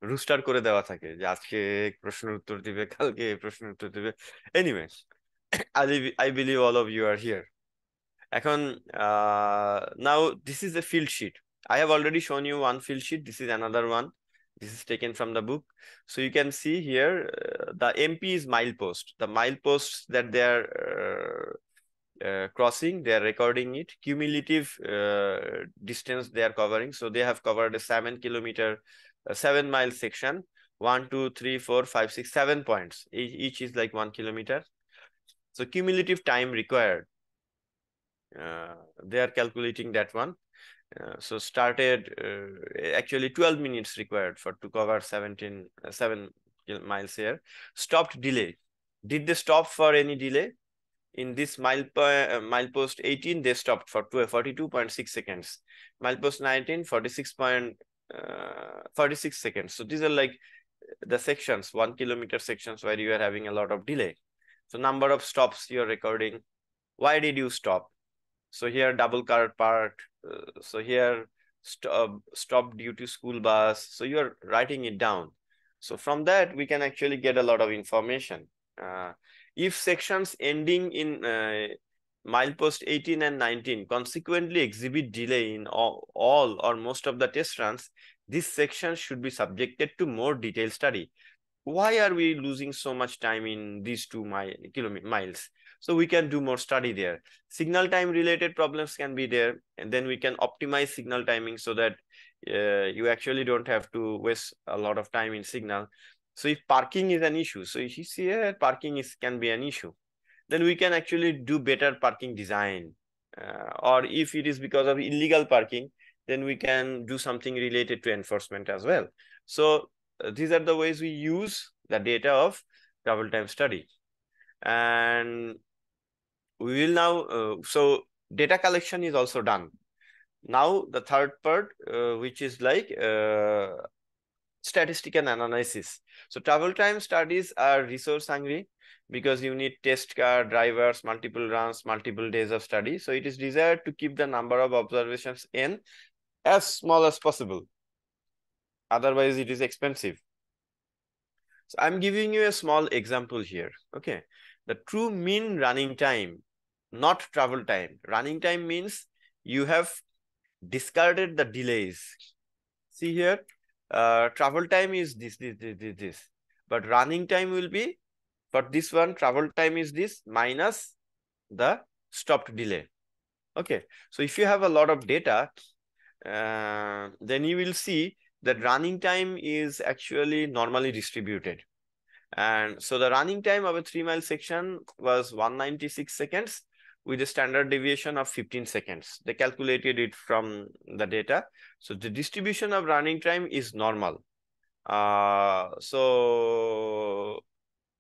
রুস্টার করে দেওয়া থাকে যে আজকে প্রশ্নের উত্তর দিবে, কালকে প্রশ্নের উত্তর দিবে anyway I I believe all of you are here এখন now this is a field sheet I have already shown you one field sheet. This is another one. This is taken from the book. So you can see here, uh, the MP is milepost. The mileposts that they are uh, uh, crossing, they are recording it. Cumulative uh, distance they are covering. So they have covered a seven kilometer, seven mile section one, two, three, four, five, six, seven points. Each, each is like one kilometer. So cumulative time required. Uh, they are calculating that one. Uh, so started uh, actually 12 minutes required for to cover 17 uh, 7 miles here. Stopped delay. Did they stop for any delay? In this mile uh, milepost 18 they stopped for 12 42.6 seconds. Milepost 19 46 uh, 46 seconds. So these are like the sections one kilometer sections where you are having a lot of delay. So number of stops you're recording. Why did you stop so here double car part uh, so here st uh, stop due to school bus. So you're writing it down. So from that we can actually get a lot of information. Uh, if sections ending in uh, milepost 18 and 19 consequently exhibit delay in all, all or most of the test runs this section should be subjected to more detailed study. Why are we losing so much time in these two mile kilometer miles so we can do more study there. Signal time related problems can be there and then we can optimize signal timing so that uh, you actually don't have to waste a lot of time in signal. So if parking is an issue so if you see here parking is can be an issue then we can actually do better parking design. Uh, or if it is because of illegal parking then we can do something related to enforcement as well. So uh, these are the ways we use the data of travel time study. And we will now uh, so data collection is also done. Now the third part uh, which is like uh, statistical analysis. So travel time studies are resource hungry because you need test car drivers multiple runs multiple days of study. So it is desired to keep the number of observations in as small as possible. Otherwise it is expensive. So i'm giving you a small example here. Okay. The true mean running time not travel time. Running time means you have discarded the delays. See here, uh, travel time is this, this, this, this, this. But running time will be, for this one, travel time is this minus the stopped delay. Okay, so if you have a lot of data, uh, then you will see that running time is actually normally distributed. And so the running time of a three mile section was 196 seconds with a standard deviation of 15 seconds. They calculated it from the data. So the distribution of running time is normal. Uh, so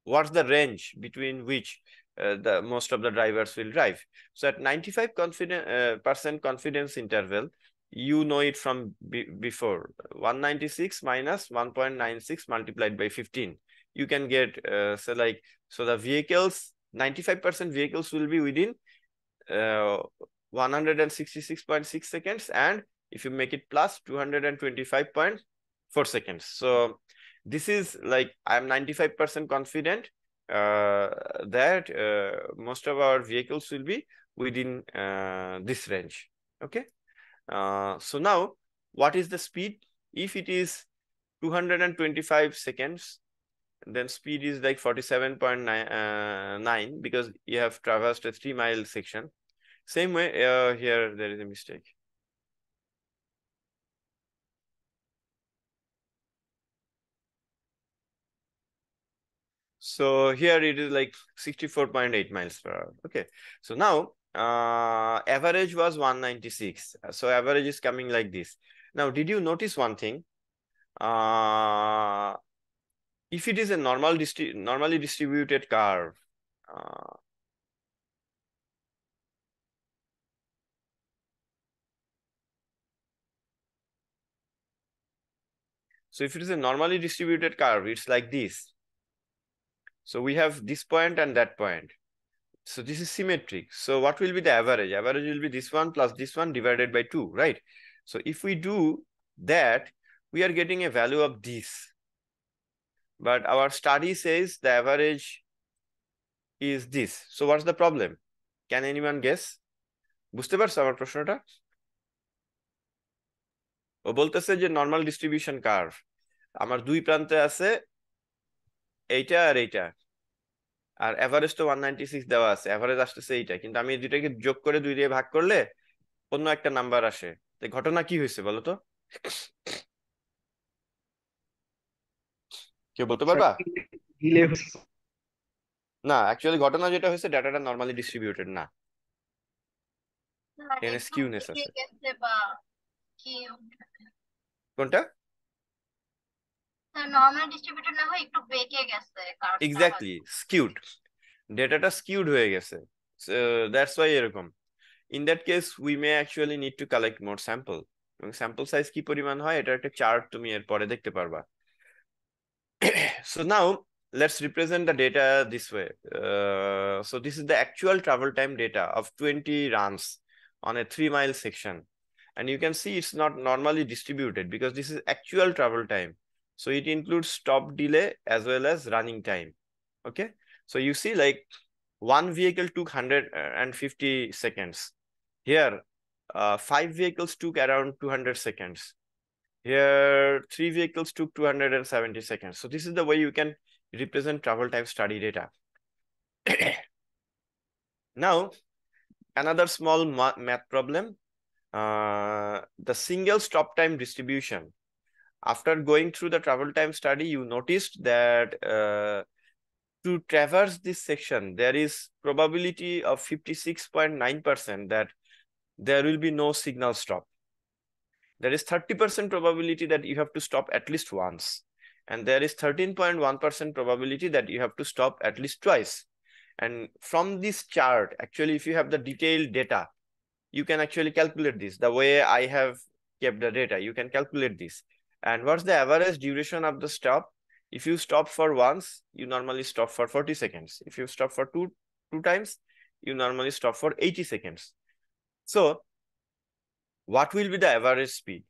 what's the range between which uh, the most of the drivers will drive? So at 95 confident uh, percent confidence interval, you know it from before 196 minus 1.96 multiplied by 15. You can get uh, so like so the vehicles 95% vehicles will be within uh, 166.6 seconds and if you make it plus 225.4 seconds. So this is like i'm 95% confident uh, that uh, most of our vehicles will be within uh, this range. Okay? Uh, so now what is the speed? If it is 225 seconds then speed is like 47.9 uh, because you have traversed a three mile section. Same way uh, here, there is a mistake. So here it is like 64.8 miles per hour. Okay. So now uh, average was 196. So average is coming like this. Now, did you notice one thing? Uh, if it is a normal distri normally distributed curve, uh, so if it is a normally distributed curve, it's like this. So we have this point and that point. So this is symmetric. So what will be the average? Average will be this one plus this one divided by 2, right? So if we do that, we are getting a value of this. But our study says the average is this. So what's the problem? Can anyone guess? বুঝতে পারছ আমার প্রশ্নটা? ও বলতেছে যে normal distribution curve আমার দুই প্রান্তে আছে এইটা আর এইটা। আর এভারেজ তো ওয়ান নাইনটি সিক্স দেওয়া আছে। এভারেজ আসতেছে এইটা। কিন্তু আমি দুইটাকে যোগ করে দুই দিয়ে ভাগ করলে অন্য একটা নাম্বার আসে। ঘটনা কি হয়েছে বলো তো? কেউ বলতে পারবা? ডিলে হচ্ছে। না অ্যাকচুয়ালি ঘটনা যেটা হয়েছে ডাটাটা নর্মালি ডিস্ট্রিবিউটেড না। এখানে আছে। কোনটা? স্যার নর্মাল না হয় একটু বেঁকে গেছে এক্স্যাক্টলি স্কিউড ডেটাটা স্কিউড হয়ে গেছে। দ্যাটস ওয়াই এরকম। In that case we may actually need to collect more sample এবং স্যাম্পল সাইজ কি পরিমাণ হয় এটা একটা চার্ট তুমি এর পরে দেখতে পারবা। so now let's represent the data this way. Uh, so this is the actual travel time data of 20 runs on a three mile section. And you can see it's not normally distributed because this is actual travel time. So it includes stop delay as well as running time. Okay? So you see like one vehicle took 150 seconds. Here uh, five vehicles took around 200 seconds here three vehicles took 270 seconds. So this is the way you can represent travel time study data. Now another small math problem. Uh, the single stop time distribution. After going through the travel time study you noticed that uh, to traverse this section there is probability of 56.9% that there will be no signal stop there is 30% probability that you have to stop at least once. And there is 13.1% probability that you have to stop at least twice. And from this chart actually if you have the detailed data you can actually calculate this. The way i have kept the data you can calculate this. And what's the average duration of the stop? If you stop for once you normally stop for 40 seconds. If you stop for two two times you normally stop for 80 seconds. So what will be the average speed?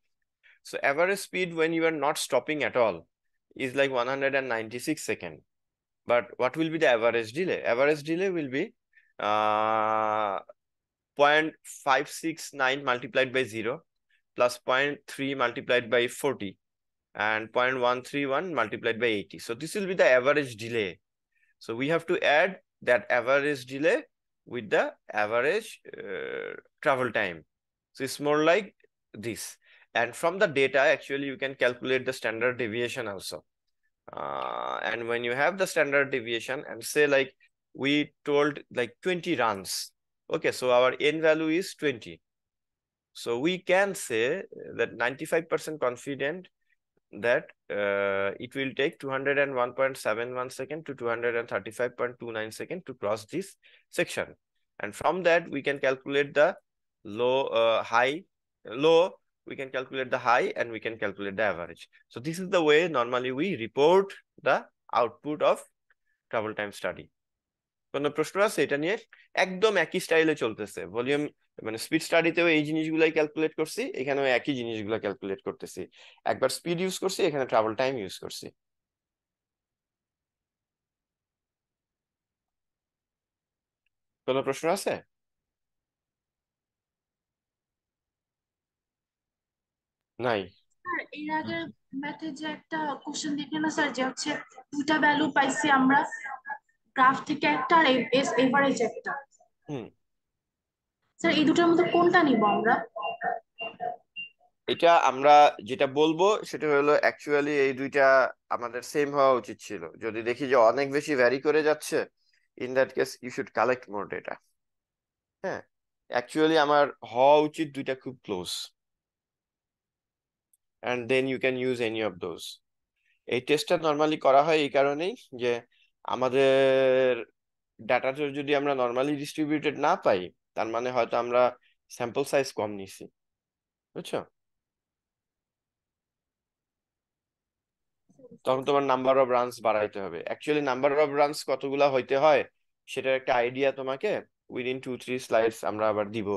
So average speed when you are not stopping at all is like 196 second. But what will be the average delay? Average delay will be uh 0.569 multiplied by 0 plus 0.3 multiplied by 40 and 0.131 multiplied by 80 so this will be the average delay. So we have to add that average delay with the average uh, travel time so it's more like this. And from the data actually you can calculate the standard deviation also. Uh, and when you have the standard deviation and say like we told like 20 runs. Okay so our n value is 20 so we can say that 95% confident that uh, it will take 201.71 second to 235.29 second to cross this section. And from that we can calculate the low uh, high low we can calculate the high and we can calculate the average. So this is the way normally we report the output of travel time study. কোনো প্রশ্ন আছে এটা নিয়ে? একদম একই স্টাইলে চলতেছে। Volume মানে স্পিড স্টাডিতেও এই জিনিসগুলাই ক্যালকুলেট করছি এখানেও একই জিনিসগুলো ক্যালকুলেট করতেছি। একবার স্পিড ইউজ করছি এখানে ট্রাভেল টাইম ইউজ করছি। কোনো প্রশ্ন আছে? নাই। এর আগের ম্যাথে যে একটা কোশ্চেন দেখলেন না স্যার যে হচ্ছে দুটা ভ্যালু পাইছি আমরা গ্রাফ থেকে একটা আর এস এভারেজ একটা। হুম। স্যার এই দুটোর মধ্যে কোনটা নিব আমরা? এটা আমরা যেটা বলব সেটা হলো অ্যাকচুয়ালি এই দুইটা আমাদের সেম হওয়া উচিত ছিল। যদি দেখি যে অনেক বেশি ভ্যারি করে যাচ্ছে in that case you should collect more data হ্যাঁ অ্যাকচুয়ালি আমার হওয়া উচিত দুইটা খুব close and then you can use any of those এই টেস্টটা নর্মালি করা হয় এই কারণেই যে আমাদের ডাটাটা যদি আমরা নর্মালি ডিস্ট্রিবিউটেড না পাই, তার মানে হয়তো আমরা স্যাম্পল সাইজ কম নিছি। বুঝছ? তখন তোমার নাম্বার অফ রানস বাড়াইতে হবে। অ্যাকচুয়ালি নাম্বার অফ রানস কতগুলা হইতে হয়, সেটার একটা আইডিয়া তোমাকে উইদিন টু থ্রি স্লাইডস আমরা আবার দিব।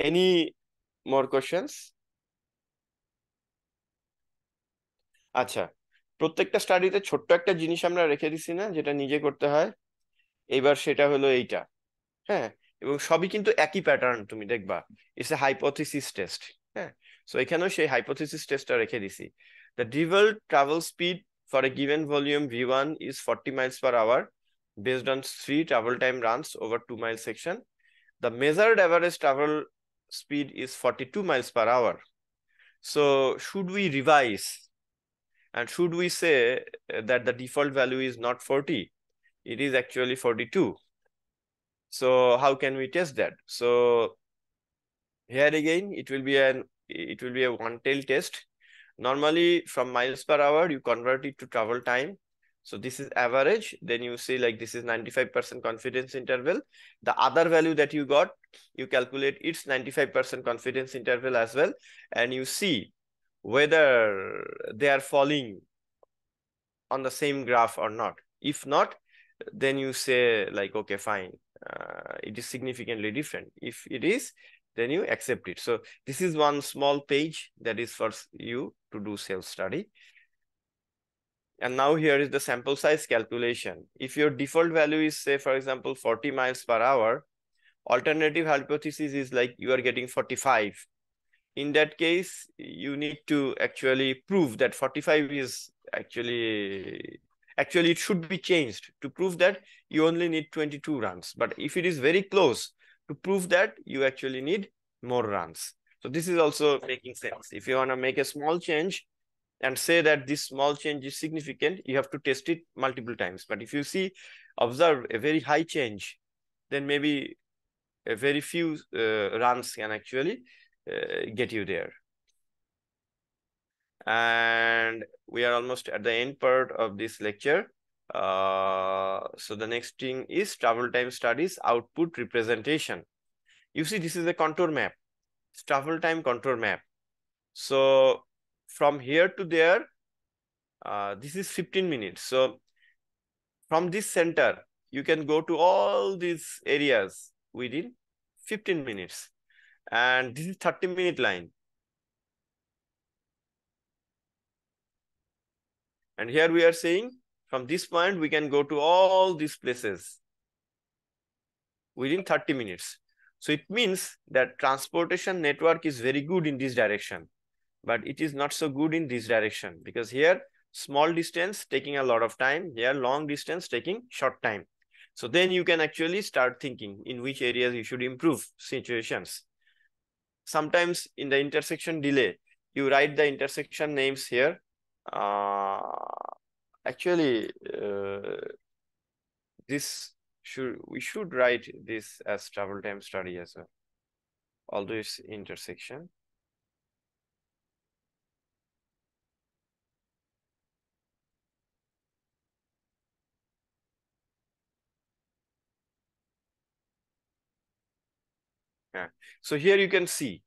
এনি মোর কোশ্চেন্স আচ্ছা প্রত্যেকটা স্টাডিতে ছোট্ট একটা জিনিস আমরা রেখে দিছি না, যেটা নিজে করতে হয়? এইবার সেটা হলো এইটা হ্যাঁ? এবং সবই কিন্তু একই প্যাটার্ন তুমি দেখবা। ইটস এ হাইপোথিসিস টেস্ট হ্যাঁ? সো এখানেও সেই হাইপোথিসিস টেস্টটা রেখে দিছি। The ডিভেল travel speed for a given volume V one is forty miles per hour based on three travel time runs over two mile section. The measured average travel speed is 42 miles per hour. So should we revise And should we say uh, that the default value is not 40? It is actually 42. So how can we test that? So here again, it will be an it will be a one tail test. Normally from miles per hour, you convert it to travel time. So this is average. Then you see like this is 95% confidence interval. The other value that you got, you calculate its 95% confidence interval as well. And you see whether they are falling on the same graph or not. If not, then you say like, okay, fine, uh, it is significantly different. If it is, then you accept it. So this is one small page that is for you to do self-study. And now here is the sample size calculation. If your default value is say, for example, 40 miles per hour, alternative hypothesis is like you are getting 45 in that case, you need to actually prove that 45 is actually, actually it should be changed. To prove that, you only need 22 runs. But if it is very close, to prove that, you actually need more runs. So this is also making sense. If you want to make a small change and say that this small change is significant, you have to test it multiple times. But if you see, observe a very high change, then maybe a very few uh, runs can actually uh, get you there. And we are almost at the end part of this lecture. Uh, so the next thing is travel time studies output representation. You see, this is a contour map, travel time contour map. So from here to there, uh, this is 15 minutes. So from this center, you can go to all these areas within 15 minutes and this is 30 minute line. And here we are saying from this point, we can go to all these places within 30 minutes. So it means that transportation network is very good in this direction, but it is not so good in this direction because here small distance taking a lot of time, here long distance taking short time. So then you can actually start thinking in which areas you should improve situations sometimes in the intersection delay, you write the intersection names here. Uh, actually, uh, this should we should write this as travel time study as well, although it's intersection. Yeah. So here you can see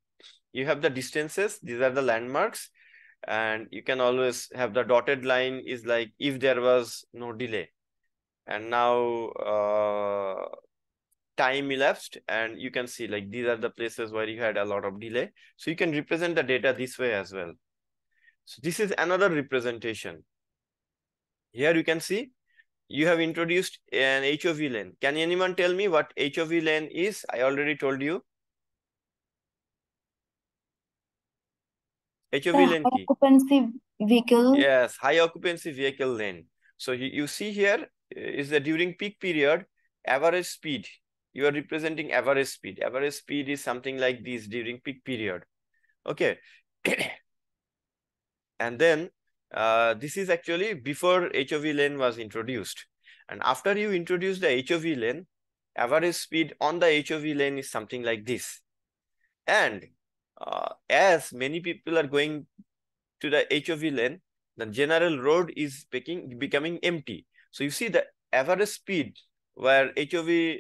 you have the distances. These are the landmarks. And you can always have the dotted line is like if there was no delay. And now uh, time elapsed and you can see like these are the places where you had a lot of delay. So you can represent the data this way as well. So this is another representation. Here you can see you have introduced an HOV lane. Can anyone tell me what HOV lane is? I already told you. HOV The lane key. occupancy vehicle. Yes, high occupancy vehicle lane. So you, you see here is uh, is that during peak period, average speed, you are representing average speed. Average speed is something like this during peak period. Okay. and then uh, this is actually before HOV lane was introduced. And after you introduce the HOV lane, average speed on the HOV lane is something like this. And uh, as many people are going to the HOV lane, the general road is becoming, becoming empty. So you see the average speed where HOV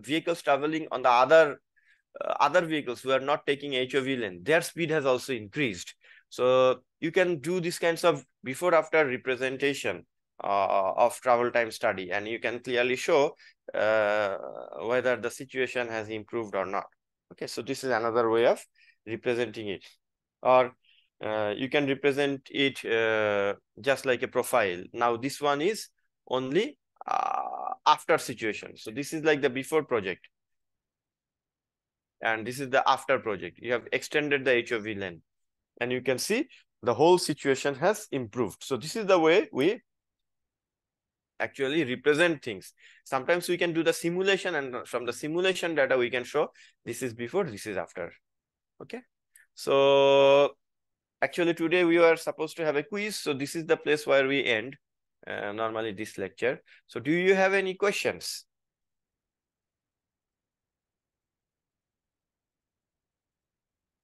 vehicles traveling on the other uh, other vehicles who are not taking HOV lane, their speed has also increased. So you can do these kinds of before after representation uh, of travel time study and you can clearly show uh, whether the situation has improved or not. Okay, so this is another way of representing it or uh, you can represent it uh, just like a profile. Now this one is only uh, after situation. So this is like the before project. And this is the after project. You have extended the HOV length. And you can see the whole situation has improved. So this is the way we actually represent things. Sometimes we can do the simulation and from the simulation data we can show this is before, this is after. Okay. So actually today we are supposed to have a quiz so this is the place where we end uh, normally this lecture so do you have any questions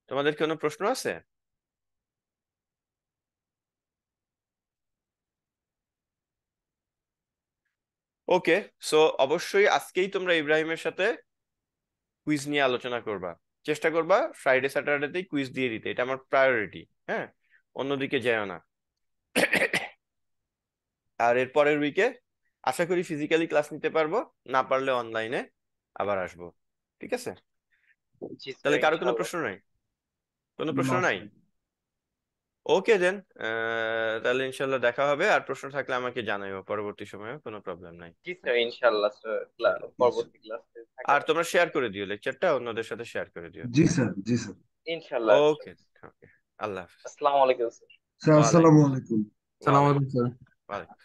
তোমাদের কোনো প্রশ্ন আছে okay so অবশ্যই আজকেই তোমরা ইব্রাহিমের সাথে quiz নিয়ে আলোচনা করবা চেষ্টা করবা ফ্রাইডে স্যাটারডেতেই কুইজ দিয়ে দিতে। এটা আমার প্রায়োরিটি হ্যাঁ? অন্যদিকে যেও না। আর এর পরের উইকে আশা করি ফিজিক্যালি ক্লাস নিতে পারব না পারলে অনলাইনে আবার আসব। ঠিক আছে? তাহলে কারও কোনো প্রশ্ন নাই? কোনো প্রশ্ন নাই? ওকে দেন তাহলে ইনশাল্লাহ দেখা হবে। আর প্রশ্ন থাকলে আমাকে জানাইও পরবর্তী সময়ে কোনো প্রবলেম নাই। জি স্যার ইনশাল্লাহ স্যার পরবর্তী ক্লাসে আর তোমরা শেয়ার করে দিও লেকচারটা অন্যদের সাথে শেয়ার করে দিও। জি স্যার জি স্যার ইনশাল্লাহ। ওকে ওকে আল্লাহ হাফিজ। আসসালামু আলাইকুম স্যার স্যার আসসালামু আলাইকুম। ওয়ালাইকুম স্যার ওয়ালাইকুম